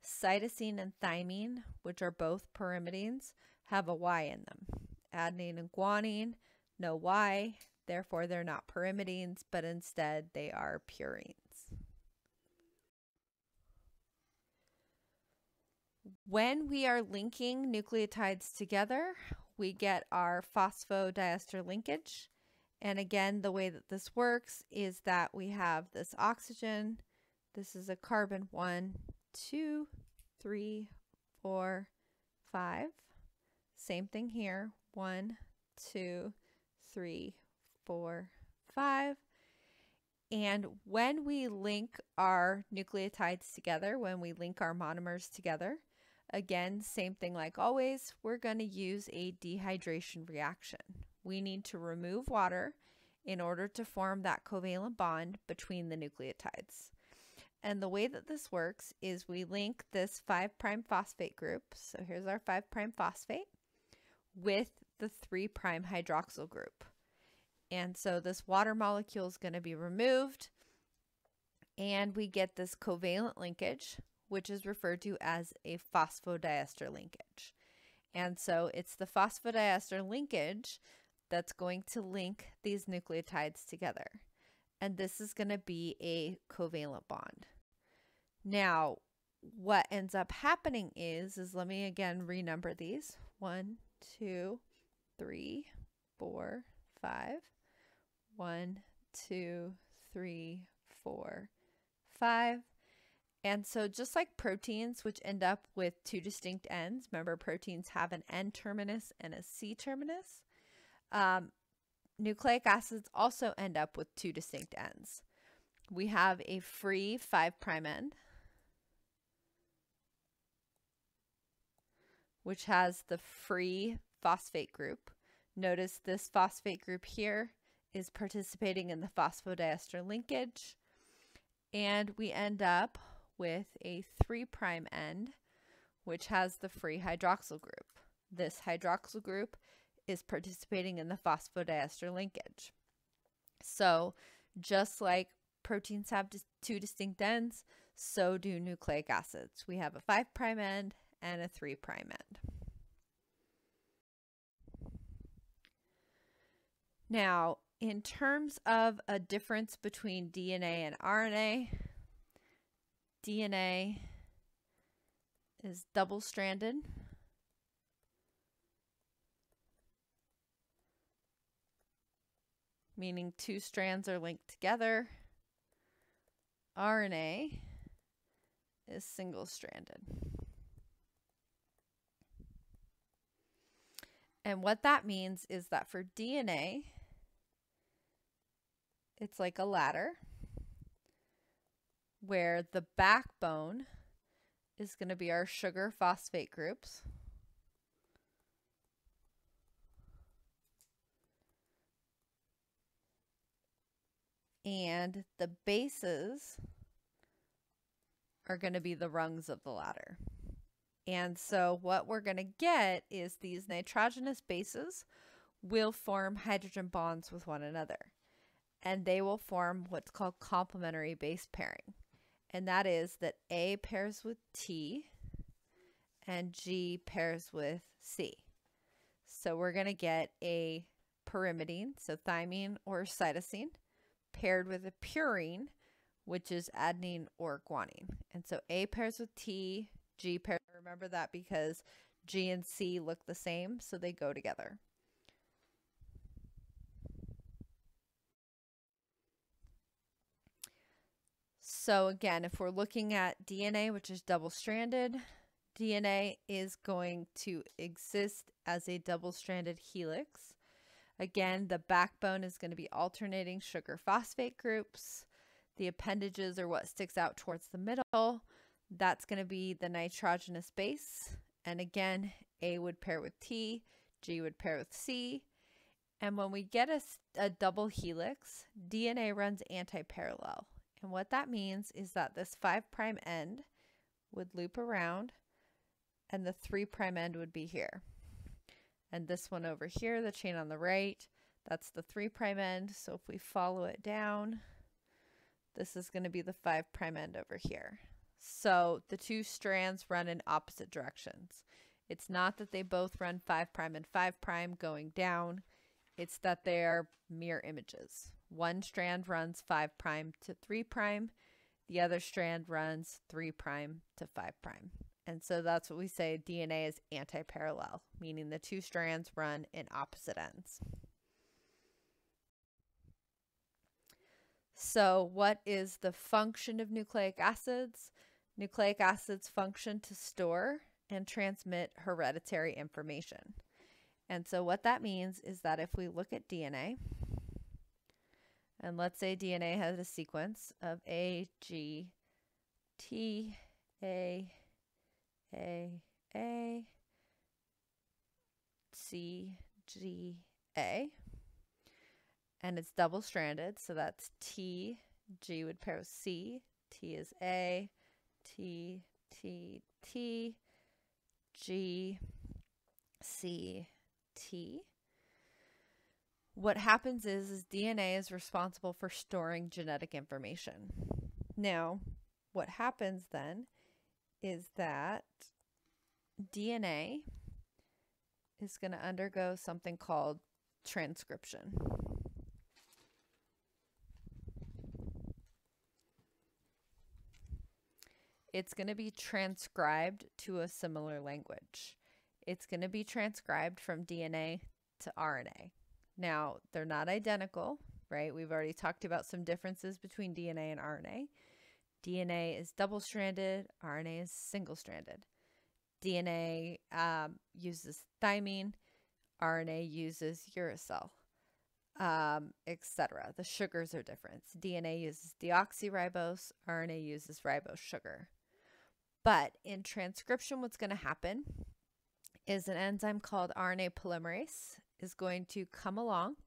Cytosine and thymine, which are both pyrimidines, have a Y in them. Adenine and guanine, no Y, therefore they're not pyrimidines, but instead they are purines. When we are linking nucleotides together, we get our phosphodiester linkage. And again, the way that this works is that we have this oxygen. This is a carbon one, two, three, four, five. Same thing here. One, two, three, four, five. And when we link our nucleotides together, when we link our monomers together, Again, same thing like always, we're going to use a dehydration reaction. We need to remove water in order to form that covalent bond between the nucleotides. And the way that this works is we link this 5' phosphate group, so here's our 5' phosphate, with the 3' hydroxyl group. And so this water molecule is going to be removed, and we get this covalent linkage which is referred to as a phosphodiester linkage. And so it's the phosphodiester linkage that's going to link these nucleotides together. And this is going to be a covalent bond. Now, what ends up happening is, is let me again renumber these. One, two, three, four, five. One, two, three, four, five. And so just like proteins, which end up with two distinct ends, remember proteins have an N terminus and a C terminus. Um, nucleic acids also end up with two distinct ends. We have a free 5' end, which has the free phosphate group. Notice this phosphate group here is participating in the phosphodiester linkage. And we end up with a 3' end, which has the free hydroxyl group. This hydroxyl group is participating in the phosphodiester linkage. So just like proteins have two distinct ends, so do nucleic acids. We have a 5' end and a 3' end. Now, in terms of a difference between DNA and RNA, DNA is double stranded. Meaning two strands are linked together. RNA is single stranded. And what that means is that for DNA, it's like a ladder where the backbone is going to be our sugar phosphate groups. And the bases are going to be the rungs of the ladder. And so what we're going to get is these nitrogenous bases will form hydrogen bonds with one another and they will form what's called complementary base pairing. And that is that A pairs with T and G pairs with C. So we're going to get a pyrimidine, so thymine or cytosine, paired with a purine, which is adenine or guanine. And so A pairs with T, G pairs. Remember that because G and C look the same, so they go together. So again, if we're looking at DNA, which is double-stranded, DNA is going to exist as a double-stranded helix. Again, the backbone is going to be alternating sugar phosphate groups. The appendages are what sticks out towards the middle. That's going to be the nitrogenous base. And again, A would pair with T, G would pair with C. And when we get a, a double helix, DNA runs anti-parallel. And what that means is that this 5' prime end would loop around and the 3' prime end would be here. And this one over here, the chain on the right, that's the 3' prime end. So if we follow it down, this is going to be the 5' prime end over here. So the two strands run in opposite directions. It's not that they both run 5' prime and 5' prime going down. It's that they are mirror images. One strand runs 5 prime to 3 prime. The other strand runs 3 prime to 5 prime. And so that's what we say DNA is anti-parallel, meaning the two strands run in opposite ends. So what is the function of nucleic acids? Nucleic acids function to store and transmit hereditary information. And so what that means is that if we look at DNA, and let's say DNA has a sequence of A, G, T, A, A, A, C, G, A. And it's double stranded, so that's T, G would pair with C, T is A, T, T, T, G, C, T what happens is, is DNA is responsible for storing genetic information. Now, what happens then is that DNA is going to undergo something called transcription. It's going to be transcribed to a similar language. It's going to be transcribed from DNA to RNA. Now, they're not identical, right? We've already talked about some differences between DNA and RNA. DNA is double stranded, RNA is single stranded. DNA um, uses thymine, RNA uses uracil. um, etc. The sugars are different. DNA uses deoxyribose, RNA uses ribose sugar. But in transcription, what's going to happen is an enzyme called RNA polymerase is going to come along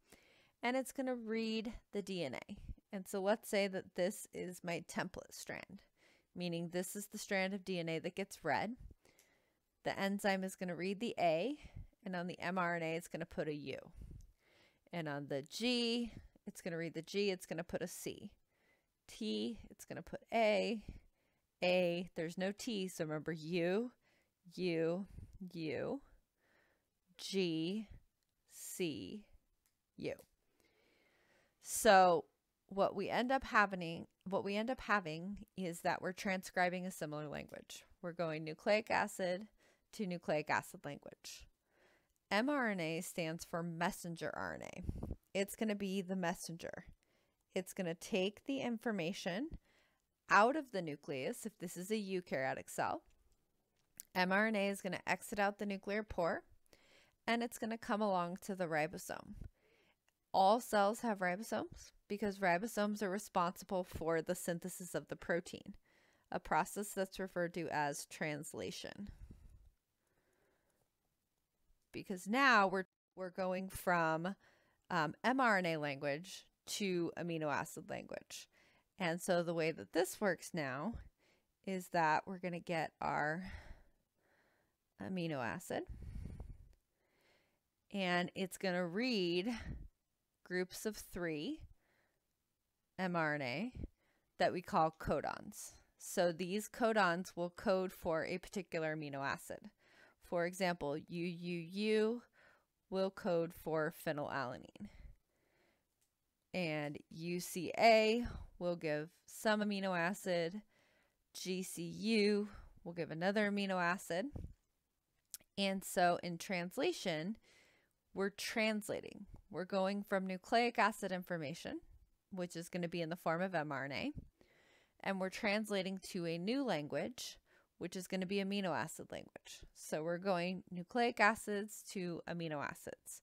and it's going to read the DNA. And so let's say that this is my template strand, meaning this is the strand of DNA that gets read. The enzyme is going to read the A, and on the mRNA, it's going to put a U. And on the G, it's going to read the G, it's going to put a C. T, it's going to put A. A, there's no T, so remember U, U, U, G, C, U. So what we end up having what we end up having is that we're transcribing a similar language. We're going nucleic acid to nucleic acid language. mRNA stands for messenger RNA. It's going to be the messenger. It's going to take the information out of the nucleus if this is a eukaryotic cell. mRNA is going to exit out the nuclear pore and it's going to come along to the ribosome. All cells have ribosomes because ribosomes are responsible for the synthesis of the protein, a process that's referred to as translation. Because now we're we're going from um, mRNA language to amino acid language. And so the way that this works now is that we're going to get our amino acid and it's going to read groups of three mRNA that we call codons. So these codons will code for a particular amino acid. For example, UUU will code for phenylalanine. And UCA will give some amino acid. GCU will give another amino acid. And so in translation, we're translating. We're going from nucleic acid information which is going to be in the form of mRNA. And we're translating to a new language, which is going to be amino acid language. So we're going nucleic acids to amino acids.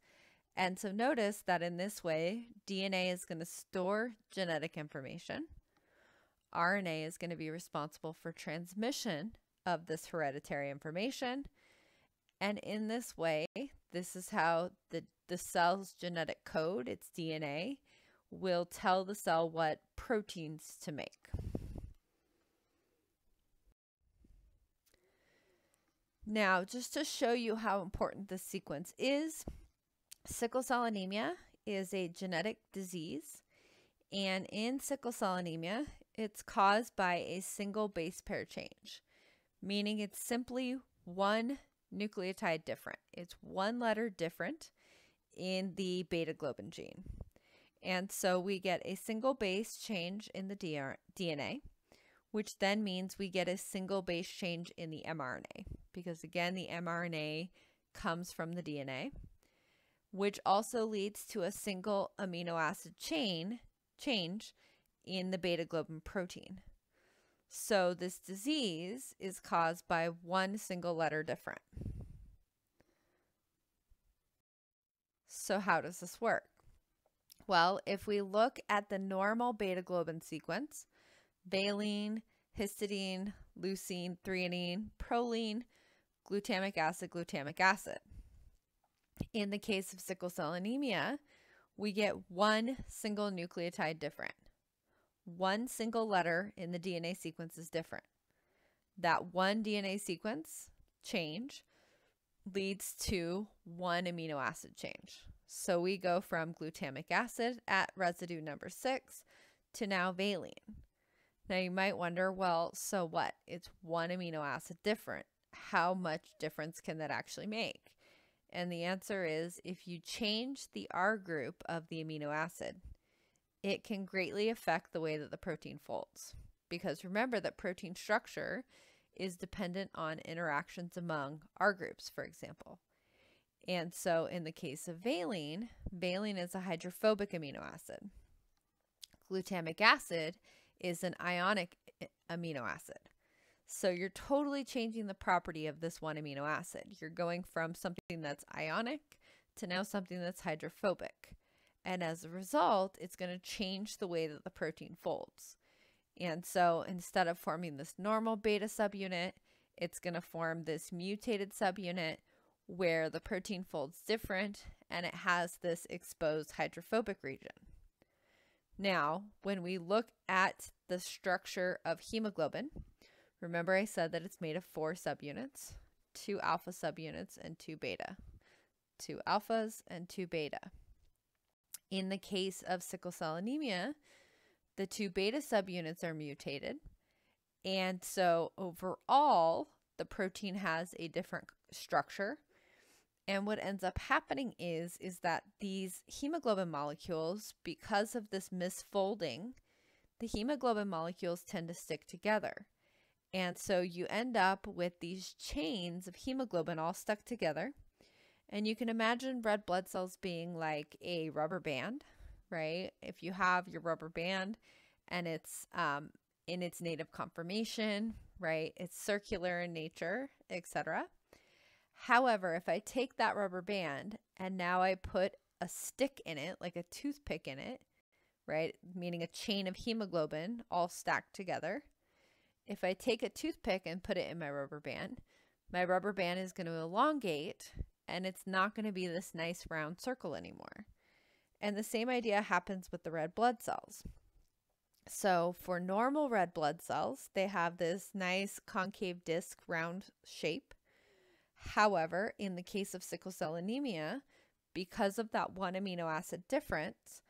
And so notice that in this way, DNA is going to store genetic information. RNA is going to be responsible for transmission of this hereditary information. And in this way, this is how the, the cell's genetic code, its DNA, will tell the cell what proteins to make. Now, just to show you how important this sequence is, sickle cell anemia is a genetic disease. And in sickle cell anemia, it's caused by a single base pair change, meaning it's simply one nucleotide different. It's one letter different in the beta globin gene. And so we get a single base change in the DNA, which then means we get a single base change in the mRNA, because again, the mRNA comes from the DNA, which also leads to a single amino acid chain change in the beta globin protein. So this disease is caused by one single letter different. So how does this work? Well, if we look at the normal beta globin sequence, valine, histidine, leucine, threonine, proline, glutamic acid, glutamic acid. In the case of sickle cell anemia, we get one single nucleotide different. One single letter in the DNA sequence is different. That one DNA sequence change leads to one amino acid change. So we go from glutamic acid at residue number six to now valine. Now you might wonder, well, so what? It's one amino acid different. How much difference can that actually make? And the answer is if you change the R group of the amino acid, it can greatly affect the way that the protein folds. Because remember that protein structure is dependent on interactions among R groups, for example. And so in the case of valine, valine is a hydrophobic amino acid. Glutamic acid is an ionic amino acid. So you're totally changing the property of this one amino acid. You're going from something that's ionic to now something that's hydrophobic. And as a result, it's going to change the way that the protein folds. And so instead of forming this normal beta subunit, it's going to form this mutated subunit where the protein folds different and it has this exposed hydrophobic region. Now, when we look at the structure of hemoglobin, remember I said that it's made of four subunits, two alpha subunits and two beta, two alphas and two beta. In the case of sickle cell anemia, the two beta subunits are mutated. And so overall, the protein has a different structure. And what ends up happening is is that these hemoglobin molecules because of this misfolding, the hemoglobin molecules tend to stick together. And so you end up with these chains of hemoglobin all stuck together. And you can imagine red blood cells being like a rubber band, right? If you have your rubber band and it's um, in its native conformation, right? It's circular in nature, etc. However, if I take that rubber band and now I put a stick in it, like a toothpick in it, right? Meaning a chain of hemoglobin all stacked together. If I take a toothpick and put it in my rubber band, my rubber band is going to elongate and it's not going to be this nice round circle anymore. And the same idea happens with the red blood cells. So for normal red blood cells, they have this nice concave disc round shape. However, in the case of sickle cell anemia, because of that one amino acid difference,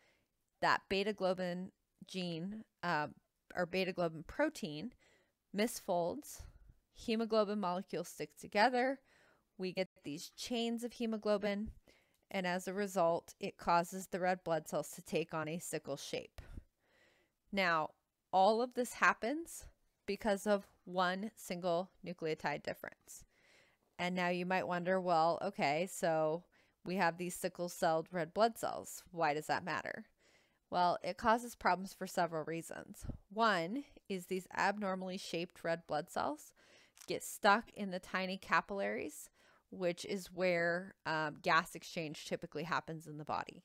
that beta globin gene uh, or beta globin protein misfolds, hemoglobin molecules stick together, we get these chains of hemoglobin, and as a result, it causes the red blood cells to take on a sickle shape. Now, all of this happens because of one single nucleotide difference. And now you might wonder, well, okay, so we have these sickle celled red blood cells. Why does that matter? Well, it causes problems for several reasons. One is these abnormally shaped red blood cells get stuck in the tiny capillaries, which is where um, gas exchange typically happens in the body.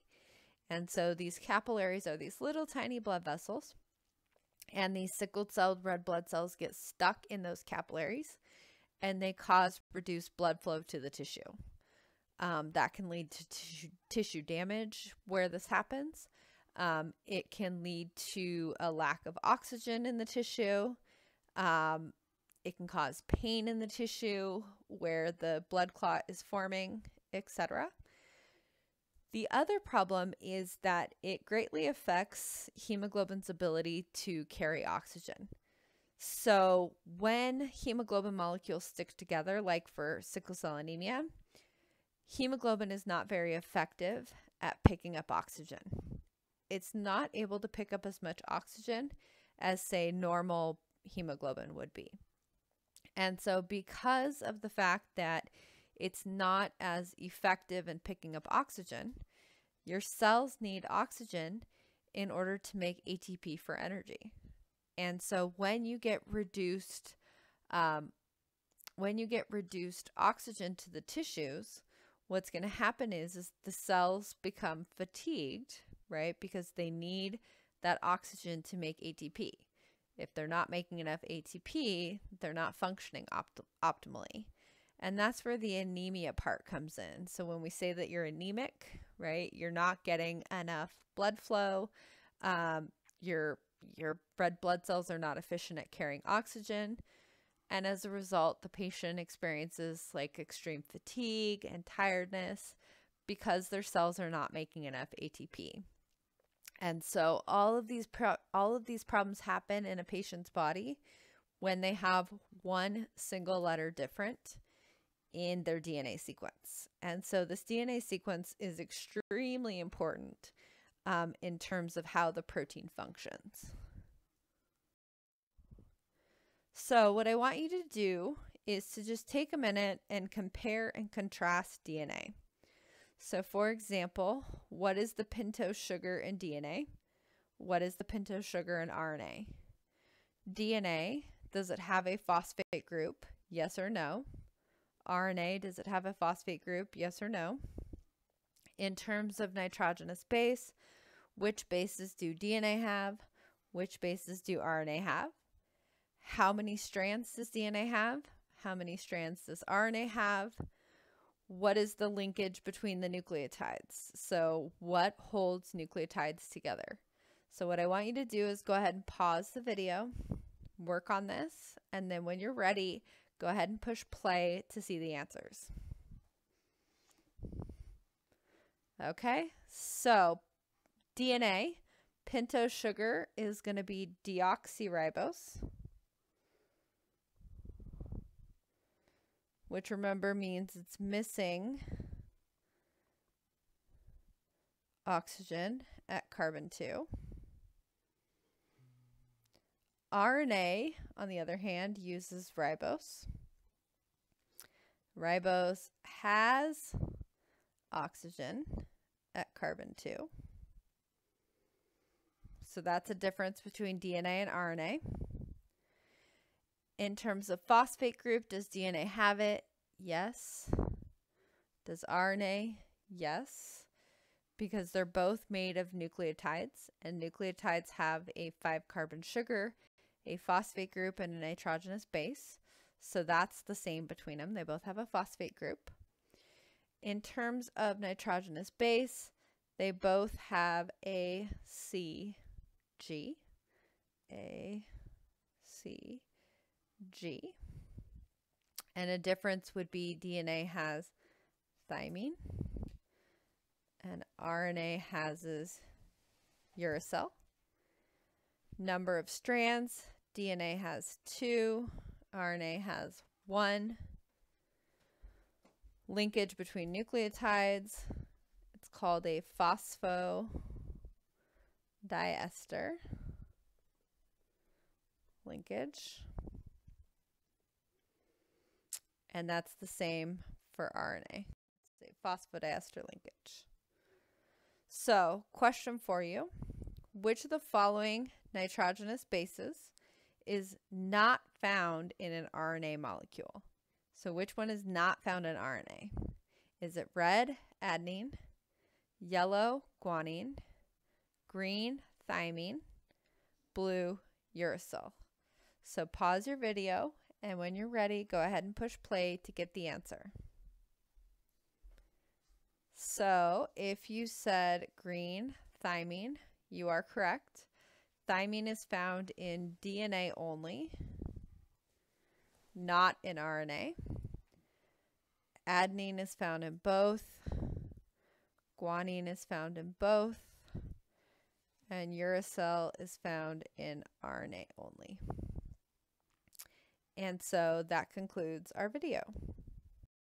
And so these capillaries are these little tiny blood vessels, and these sickle celled red blood cells get stuck in those capillaries and they cause reduced blood flow to the tissue. Um, that can lead to tissue, tissue damage where this happens. Um, it can lead to a lack of oxygen in the tissue. Um, it can cause pain in the tissue where the blood clot is forming, etc. The other problem is that it greatly affects hemoglobin's ability to carry oxygen. So, when hemoglobin molecules stick together, like for sickle cell anemia, hemoglobin is not very effective at picking up oxygen. It's not able to pick up as much oxygen as, say, normal hemoglobin would be. And so, because of the fact that it's not as effective in picking up oxygen. Your cells need oxygen in order to make ATP for energy. And so when you get reduced, um, when you get reduced oxygen to the tissues, what's going to happen is, is the cells become fatigued, right? Because they need that oxygen to make ATP. If they're not making enough ATP, they're not functioning opt optimally. And that's where the anemia part comes in. So when we say that you're anemic, right, you're not getting enough blood flow. Um, your your red blood cells are not efficient at carrying oxygen. And as a result, the patient experiences like extreme fatigue and tiredness because their cells are not making enough ATP. And so all of these all of these problems happen in a patient's body when they have one single letter different in their DNA sequence. And so this DNA sequence is extremely important um, in terms of how the protein functions. So what I want you to do is to just take a minute and compare and contrast DNA. So for example, what is the pentose sugar in DNA? What is the pentose sugar in RNA? DNA, does it have a phosphate group? Yes or no? RNA, does it have a phosphate group? Yes or no? In terms of nitrogenous base, which bases do DNA have? Which bases do RNA have? How many strands does DNA have? How many strands does RNA have? What is the linkage between the nucleotides? So, what holds nucleotides together? So, what I want you to do is go ahead and pause the video, work on this, and then when you're ready, go ahead and push play to see the answers. Okay, so DNA, pentose sugar is going to be deoxyribose, which remember means it's missing oxygen at carbon 2. RNA, on the other hand, uses ribose. Ribose has oxygen at carbon 2. So that's a difference between DNA and RNA. In terms of phosphate group, does DNA have it? Yes. Does RNA? Yes. Because they're both made of nucleotides, and nucleotides have a five carbon sugar, a phosphate group, and a nitrogenous base. So that's the same between them. They both have a phosphate group. In terms of nitrogenous base, they both have a C G A C G. And a difference would be DNA has thymine and RNA has is uracil. Number of strands, DNA has two, RNA has one linkage between nucleotides. It's called a phosphodiester linkage. And that's the same for RNA. A phosphodiester linkage. So, question for you. Which of the following nitrogenous bases is not found in an RNA molecule? So which one is not found in RNA? Is it red, adenine, yellow, guanine, green, thymine, blue, uracil? So pause your video and when you're ready, go ahead and push play to get the answer. So if you said green, thymine, you are correct. Thymine is found in DNA only not in RNA. Adenine is found in both. Guanine is found in both. And uracil is found in RNA only. And so that concludes our video.